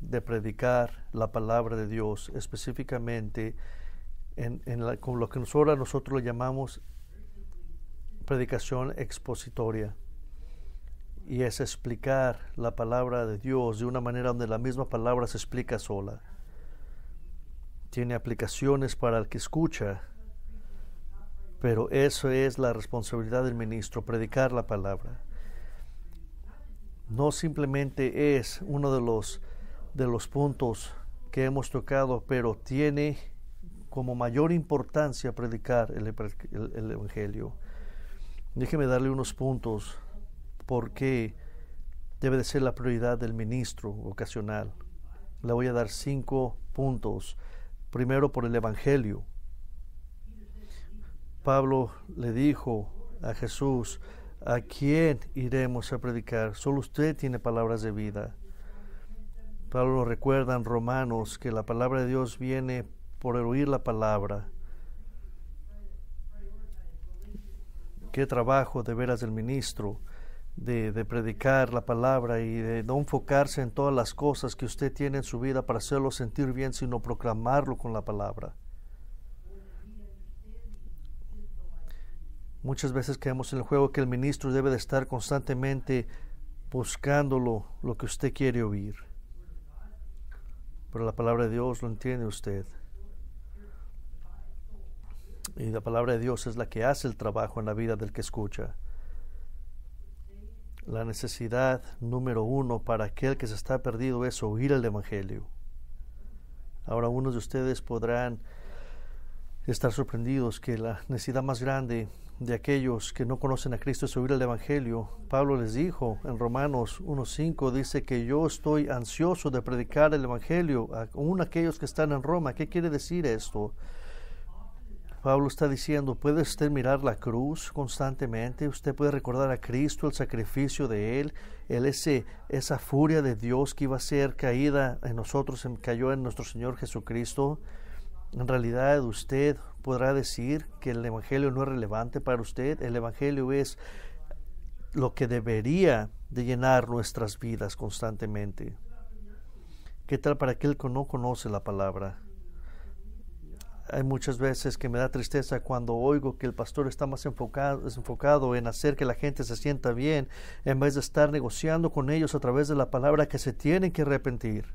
de predicar la palabra de Dios, específicamente en, con lo que nosotros, nosotros lo llamamos predicación expositoria. Y es explicar la palabra de Dios de una manera donde la misma palabra se explica sola tiene aplicaciones para el que escucha, pero eso es la responsabilidad del ministro, predicar la palabra. No simplemente es uno de los, de los puntos que hemos tocado, pero tiene como mayor importancia predicar el, el, Evangelio. Déjeme darle unos puntos por qué debe de ser la prioridad del ministro ocasional. Le voy a dar cinco puntos primero por el Evangelio. Pablo le dijo a Jesús, ¿a quién iremos a predicar? Solo usted tiene palabras de vida. Pablo recuerda en Romanos que la palabra de Dios viene por oír la palabra. Qué trabajo de veras del ministro de, predicar la palabra y de no enfocarse en todas las cosas que usted tiene en su vida para hacerlo sentir bien, sino proclamarlo con la palabra. Muchas veces quedamos en el juego que el ministro debe de estar constantemente buscándolo lo que usted quiere oír. Pero la palabra de Dios lo entiende usted. Y la palabra de Dios es la que hace el trabajo en la vida del que escucha. La necesidad número uno para aquel que se está perdido es oír el Evangelio. Ahora unos de ustedes podrán estar sorprendidos que la necesidad más grande de aquellos que no conocen a Cristo es oír el Evangelio. Pablo les dijo en Romanos 1.5, dice que yo estoy ansioso de predicar el Evangelio aún aquellos que están en Roma. ¿Qué quiere decir esto? Pablo está diciendo, ¿puede usted mirar la cruz constantemente? ¿Usted puede recordar a Cristo, el sacrificio de Él? Él ese, esa furia de Dios que iba a ser caída en nosotros, cayó en nuestro Señor Jesucristo. En realidad usted podrá decir que el Evangelio no es relevante para usted. El Evangelio es lo que debería de llenar nuestras vidas constantemente. ¿Qué tal para aquel que no conoce la palabra? Hay muchas veces que me da tristeza cuando oigo que el pastor está más enfocado, enfocado en hacer que la gente se sienta bien en vez de estar negociando con ellos a través de la palabra que se tienen que arrepentir.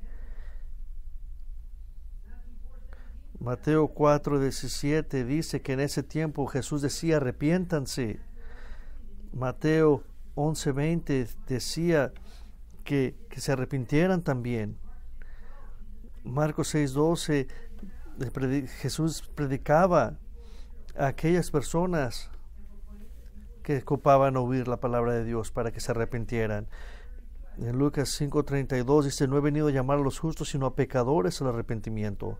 Mateo 4, 17 dice que en ese tiempo Jesús decía arrepiéntanse. Mateo 11, 20 decía que, que se arrepintieran también. Marcos 6, 12 Jesús predicaba a aquellas personas que ocupaban oír la palabra de Dios para que se arrepintieran. En Lucas 5:32 dice, no he venido a llamar a los justos, sino a pecadores al arrepentimiento.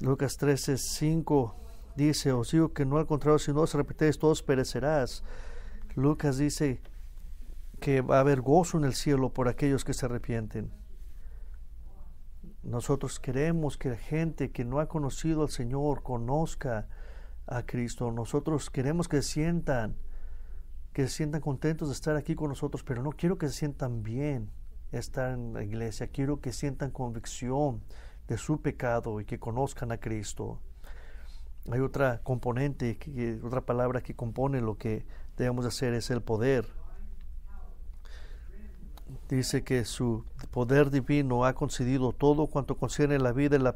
Lucas 13:5 dice, os digo que no al contrario, si no os arrepentéis, todos perecerás. Lucas dice que va a haber gozo en el cielo por aquellos que se arrepienten. Nosotros queremos que la gente que no ha conocido al Señor conozca a Cristo. Nosotros queremos que sientan, que se sientan contentos de estar aquí con nosotros, pero no quiero que se sientan bien estar en la iglesia. Quiero que sientan convicción de su pecado y que conozcan a Cristo. Hay otra componente, otra palabra que compone lo que debemos hacer es el poder. Dice que su poder divino ha concedido todo cuanto concierne la vida y la,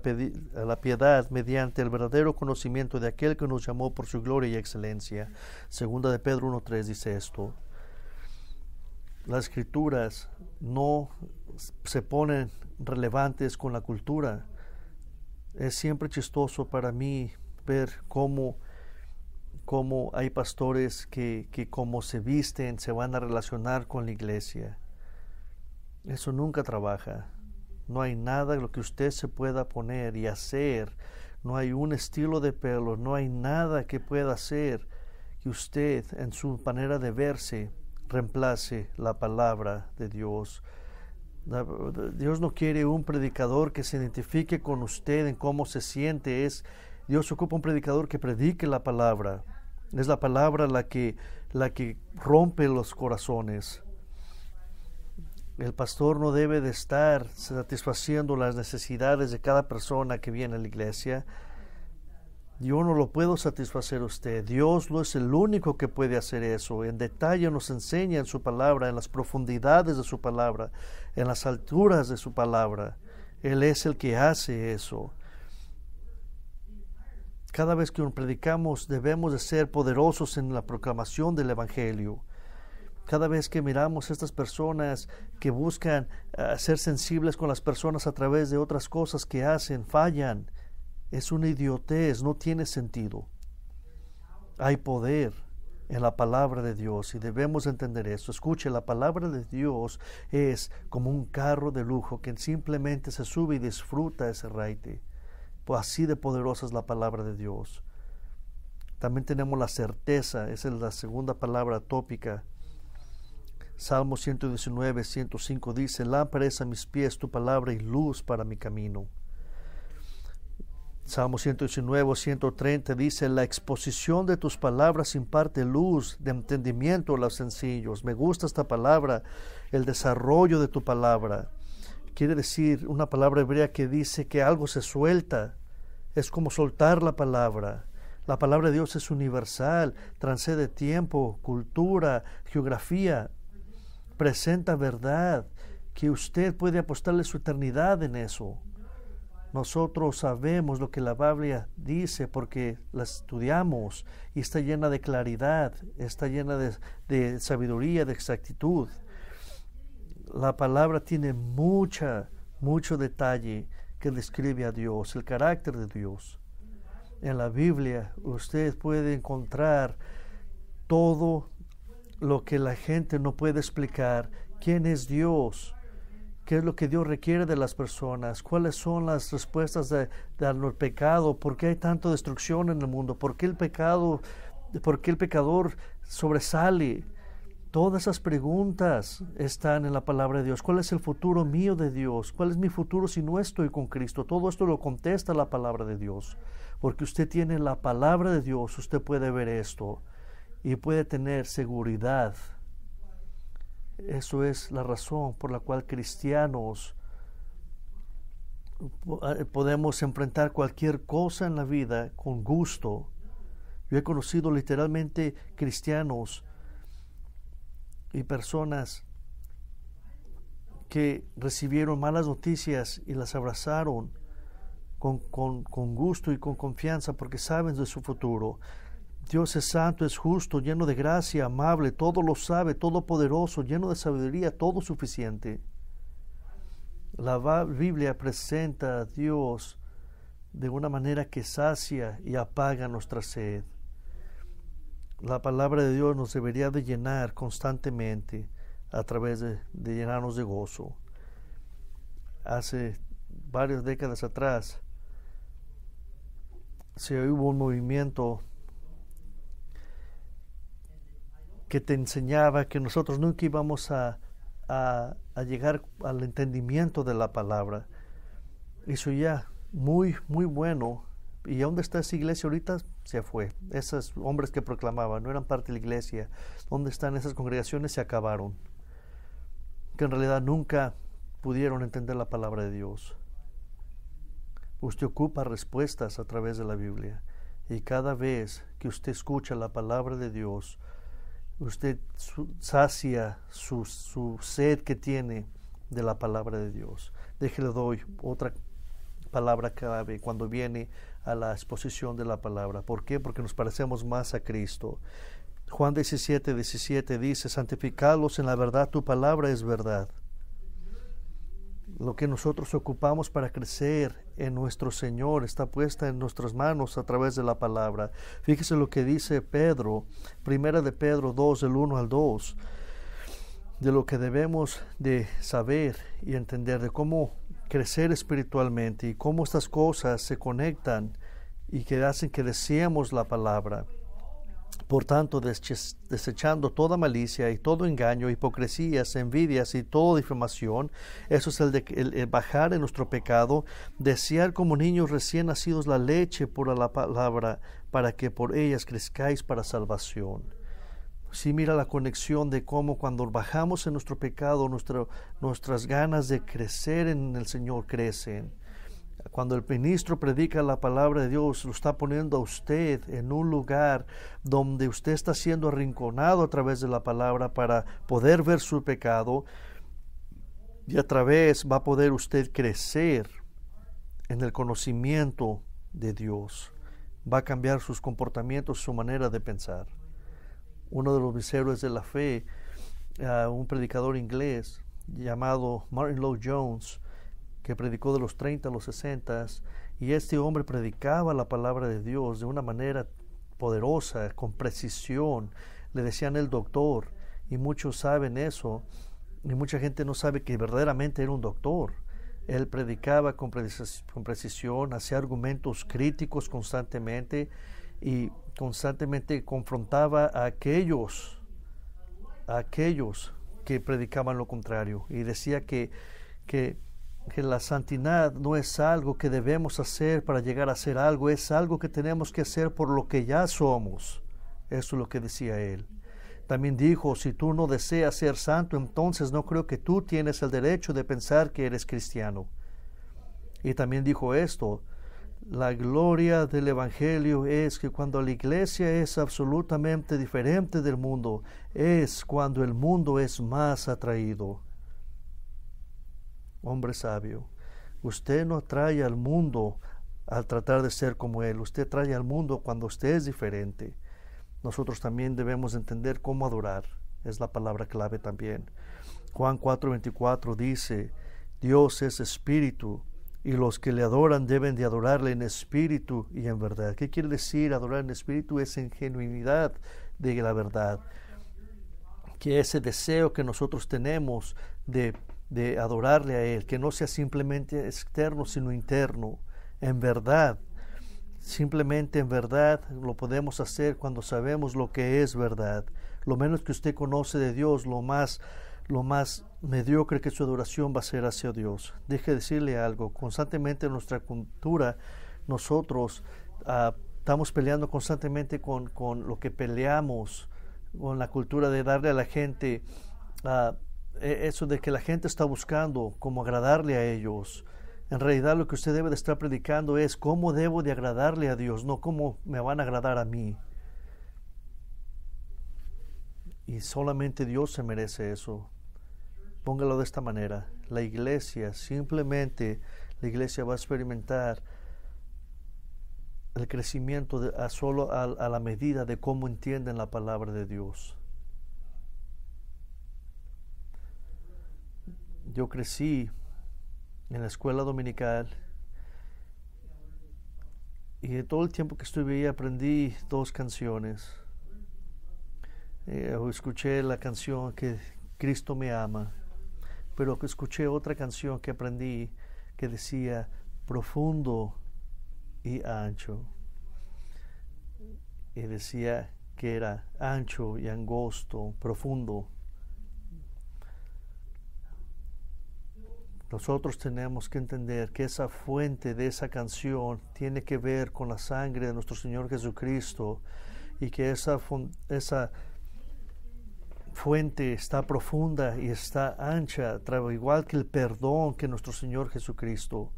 la, piedad mediante el verdadero conocimiento de aquel que nos llamó por su gloria y excelencia. Segunda de Pedro 1.3 dice esto. Las escrituras no se ponen relevantes con la cultura. Es siempre chistoso para mí ver cómo, cómo hay pastores que, que como se visten se van a relacionar con la iglesia. Eso nunca trabaja. No hay nada lo que usted se pueda poner y hacer. No hay un estilo de pelo, no hay nada que pueda hacer que usted en su manera de verse reemplace la palabra de Dios. Dios no quiere un predicador que se identifique con usted en cómo se siente. Es Dios ocupa un predicador que predique la palabra. Es la palabra la que la que rompe los corazones. El pastor no debe de estar satisfaciendo las necesidades de cada persona que viene a la iglesia. Yo no lo puedo satisfacer usted. Dios no es el único que puede hacer eso. En detalle nos enseña en su palabra, en las profundidades de su palabra, en las alturas de su palabra. Él es el que hace eso. Cada vez que predicamos debemos de ser poderosos en la proclamación del Evangelio. Cada vez que miramos a estas personas que buscan uh, ser sensibles con las personas a través de otras cosas que hacen, fallan es una idiotez, no tiene sentido. Hay poder en la palabra de Dios y debemos entender eso. Escuche, la palabra de Dios es como un carro de lujo que simplemente se sube y disfruta ese raite. Pues así de poderosa es la palabra de Dios. También tenemos la certeza, esa es la segunda palabra tópica. Salmo 119, 105 dice, lámpara a mis pies tu palabra y luz para mi camino. Salmo 119, 130 dice, la exposición de tus palabras imparte luz de entendimiento a los sencillos. Me gusta esta palabra, el desarrollo de tu palabra. Quiere decir una palabra hebrea que dice que algo se suelta. Es como soltar la palabra. La palabra de Dios es universal, transcede tiempo, cultura, geografía, presenta verdad, que usted puede apostarle su eternidad en eso. Nosotros sabemos lo que la Biblia dice porque la estudiamos y está llena de claridad, está llena de, sabiduría, de exactitud. La palabra tiene mucha, mucho detalle que describe a Dios, el carácter de Dios. En la Biblia usted puede encontrar todo lo que la gente no puede explicar, quién es Dios, qué es lo que Dios requiere de las personas, cuáles son las respuestas de, al pecado, por qué hay tanta destrucción en el mundo, por qué el pecado, por qué el pecador sobresale. Todas esas preguntas están en la palabra de Dios. ¿Cuál es el futuro mío de Dios? ¿Cuál es mi futuro si no estoy con Cristo? Todo esto lo contesta la palabra de Dios. Porque usted tiene la palabra de Dios, usted puede ver esto y puede tener seguridad eso es la razón por la cual cristianos eh, podemos enfrentar cualquier cosa en la vida con gusto. Yo he conocido literalmente cristianos y personas que recibieron malas noticias y las abrazaron con, con gusto y con confianza porque saben de su futuro. Dios es santo, es justo, lleno de gracia, amable, todo lo sabe, todopoderoso, lleno de sabiduría, todo suficiente. La Biblia presenta a Dios de una manera que sacia y apaga nuestra sed. la palabra de Dios nos debería de llenar constantemente a través de, de llenarnos de gozo. Hace varias décadas atrás se hubo un movimiento que te enseñaba que nosotros nunca íbamos a, a, llegar al entendimiento de la palabra. Eso ya muy, muy bueno. ¿Y dónde está esa iglesia ahorita? Se fue. Esos hombres que proclamaban no eran parte de la iglesia. ¿Dónde están esas congregaciones? Se acabaron. Que en realidad nunca pudieron entender la palabra de Dios. Usted ocupa respuestas a través de la Biblia. Y cada vez que usted escucha la palabra de Dios, usted sacia su, sed que tiene de la palabra de Dios. Déjele doy otra palabra clave cuando viene a la exposición de la palabra. ¿Por qué? Porque nos parecemos más a Cristo. Juan 17, 17 dice, santificalos en la verdad, tu palabra es verdad lo que nosotros ocupamos para crecer en nuestro Señor está puesta en nuestras manos a través de la palabra. Fíjese lo que dice Pedro, primera de Pedro 2, del 1 al 2, de lo que debemos de saber y entender, de cómo crecer espiritualmente y cómo estas cosas se conectan y que hacen que deseemos la palabra. Por tanto, desechando toda malicia y todo engaño, hipocresías, envidias y toda difamación, eso es el, de, bajar en nuestro pecado, desear como niños recién nacidos la leche por la palabra, para que por ellas crezcáis para salvación. Sí, mira la conexión de cómo cuando bajamos en nuestro pecado, nuestras ganas de crecer en el Señor crecen cuando el ministro predica la palabra de Dios, lo está poniendo a usted en un lugar donde usted está siendo arrinconado a través de la palabra para poder ver su pecado y a través va a poder usted crecer en el conocimiento de Dios. Va a cambiar sus comportamientos, su manera de pensar. Uno de los mis de la fe, uh, un predicador inglés llamado Martin Lloyd Jones, que predicó de los 30 a los 60 y este hombre predicaba la palabra de Dios de una manera poderosa, con precisión. Le decían el doctor y muchos saben eso y mucha gente no sabe que verdaderamente era un doctor. Él predicaba con, precisión, hacía argumentos críticos constantemente y constantemente confrontaba a aquellos, aquellos que predicaban lo contrario y decía que, que que la santidad no es algo que debemos hacer para llegar a ser algo, es algo que tenemos que hacer por lo que ya somos. Eso es lo que decía él. También dijo, si tú no deseas ser santo, entonces no creo que tú tienes el derecho de pensar que eres cristiano. Y también dijo esto, la gloria del Evangelio es que cuando la iglesia es absolutamente diferente del mundo, es cuando el mundo es más atraído hombre sabio, usted no atrae al mundo al tratar de ser como Él, usted trae al mundo cuando usted es diferente. Nosotros también debemos entender cómo adorar, es la palabra clave también. Juan 4:24 dice, Dios es espíritu y los que le adoran deben de adorarle en espíritu y en verdad. ¿Qué quiere decir adorar en espíritu? Es en genuinidad de la verdad. Que ese deseo que nosotros tenemos de de adorarle a Él, que no sea simplemente externo, sino interno, en verdad. Simplemente en verdad lo podemos hacer cuando sabemos lo que es verdad. Lo menos que usted conoce de Dios, lo más, lo más mediocre que su adoración va a ser hacia Dios. Deje decirle algo, constantemente en nuestra cultura nosotros uh, estamos peleando constantemente con, con, lo que peleamos, con la cultura de darle a la gente e, eso de que la gente está buscando cómo agradarle a ellos. En realidad lo que usted debe de estar predicando es cómo debo de agradarle a Dios, no cómo me van a agradar a mí. Y solamente Dios se merece eso. Póngalo de esta manera. La iglesia, simplemente la iglesia va a experimentar el crecimiento de, a solo a la medida de cómo entienden la palabra de Dios. Yo crecí en la escuela dominical y de todo el tiempo que estuve ahí aprendí dos canciones. eh, escuché la canción que Cristo me ama, pero escuché otra canción que aprendí que decía profundo y ancho. Y decía que era ancho y angosto, profundo. Nosotros tenemos que entender que esa fuente de esa canción tiene que ver con la sangre de nuestro Señor Jesucristo y que esa, esa fuente está profunda y está ancha, igual que el perdón que nuestro Señor Jesucristo.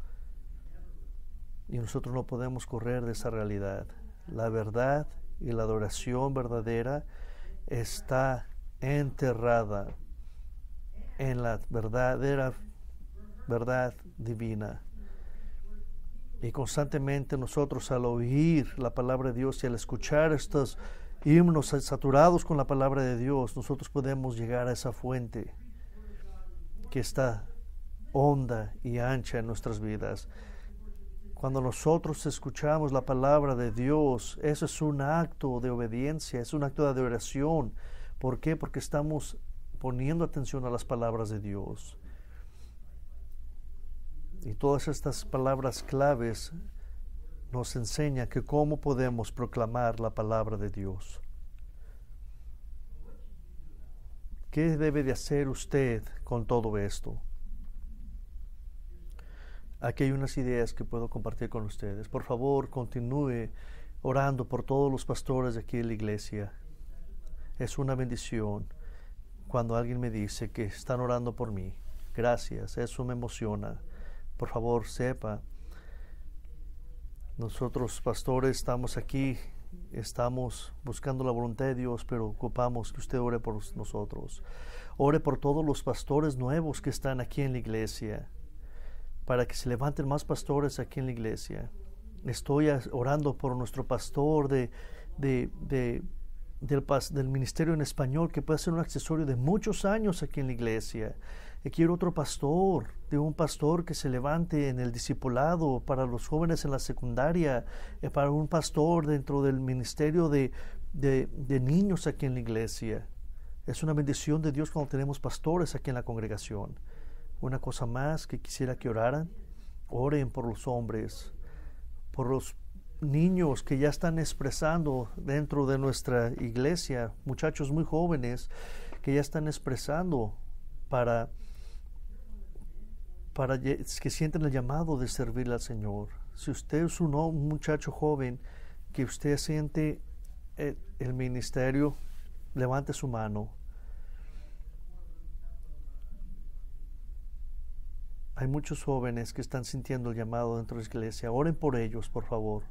Y nosotros no podemos correr de esa realidad. La verdad y la adoración verdadera está enterrada en la verdadera verdad divina. Y constantemente nosotros al oír la palabra de Dios y al escuchar estos himnos saturados con la palabra de Dios, nosotros podemos llegar a esa fuente que está honda y ancha en nuestras vidas. Cuando nosotros escuchamos la palabra de Dios, eso es un acto de obediencia, es un acto de adoración. ¿Por qué? Porque estamos poniendo atención a las palabras de Dios. Y todas estas palabras claves nos enseñan que cómo podemos proclamar la palabra de Dios. ¿Qué debe de hacer usted con todo esto? Aquí hay unas ideas que puedo compartir con ustedes. Por favor, continúe orando por todos los pastores de aquí de la iglesia. Es una bendición cuando alguien me dice que están orando por mí. Gracias, eso me emociona por favor sepa, nosotros pastores estamos aquí, estamos buscando la voluntad de Dios, pero ocupamos que usted ore por nosotros. Ore por todos los pastores nuevos que están aquí en la iglesia, para que se levanten más pastores aquí en la iglesia. Estoy orando por nuestro pastor de, de, de del, del, ministerio en español, que puede ser un accesorio de muchos años aquí en la iglesia quiero otro pastor, un pastor que se levante en el discipulado para los jóvenes en la secundaria, eh, para un pastor dentro del ministerio de, de niños aquí en la iglesia. Es una bendición de Dios cuando tenemos pastores aquí en la congregación. Una cosa más que quisiera que oraran, oren por los hombres, por los niños que ya están expresando dentro de nuestra iglesia, muchachos muy jóvenes que ya están expresando para para que sienten el llamado de servir al Señor. Si usted es un, muchacho joven que usted siente el, el ministerio, levante su mano. Hay muchos jóvenes que están sintiendo el llamado dentro de la iglesia. Oren por ellos, por favor.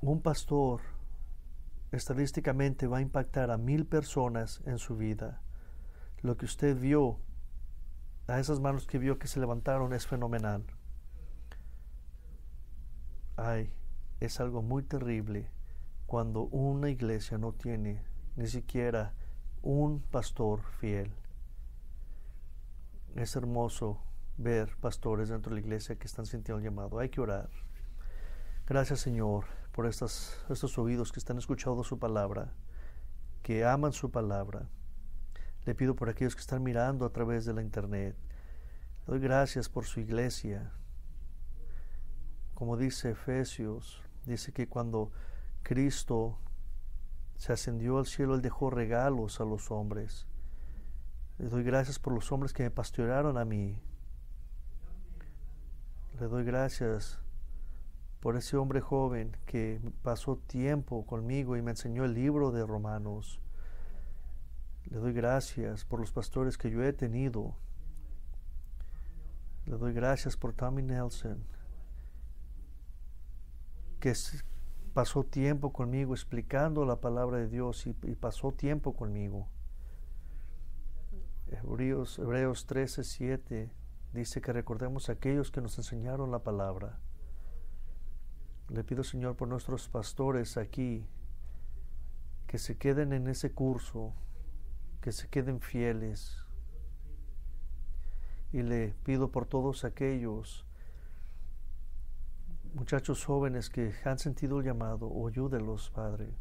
Un pastor estadísticamente va a impactar a mil personas en su vida. Lo que usted vio a esas manos que vio que se levantaron es fenomenal. Ay, es algo muy terrible cuando una iglesia no tiene ni siquiera un pastor fiel. Es hermoso ver pastores dentro de la iglesia que están sintiendo el llamado. Hay que orar. Gracias Señor por estas, estos oídos que están escuchando su palabra, que aman su palabra le pido por aquellos que están mirando a través de la internet. Doy gracias por su iglesia. Como dice Efesios, dice que cuando Cristo se ascendió al cielo, Él dejó regalos a los hombres. Le doy gracias por los hombres que me pastorearon a mí. Le doy gracias por ese hombre joven que pasó tiempo conmigo y me enseñó el libro de Romanos. Le doy gracias por los pastores que yo he tenido. Le doy gracias por Tommy Nelson, que pasó tiempo conmigo explicando la palabra de Dios y, pasó tiempo conmigo. Hebreos, Hebreos 13, 7 dice que recordemos a aquellos que nos enseñaron la palabra. Le pido, Señor, por nuestros pastores aquí, que se queden en ese curso, que se queden fieles. Y le pido por todos aquellos muchachos jóvenes que han sentido el llamado, o ayúdelos, Padre.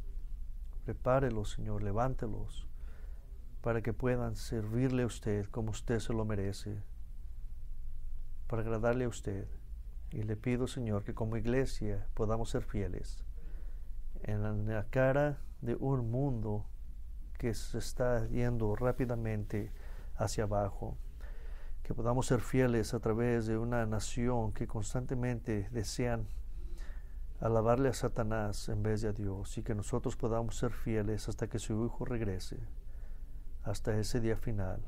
Prepárelos, Señor, levántelos para que puedan servirle a usted como usted se lo merece, para agradarle a usted. Y le pido, Señor, que como iglesia podamos ser fieles en la cara de un mundo que se está yendo rápidamente hacia abajo. Que podamos ser fieles a través de una nación que constantemente desean alabarle a Satanás en vez de a Dios y que nosotros podamos ser fieles hasta que su Hijo regrese, hasta ese día final,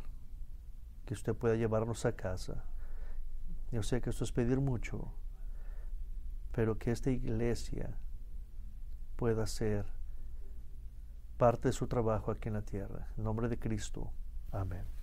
que usted pueda llevarnos a casa. Yo sé que esto es pedir mucho, pero que esta iglesia pueda ser parte de su trabajo aquí en la tierra. En nombre de Cristo. Amén.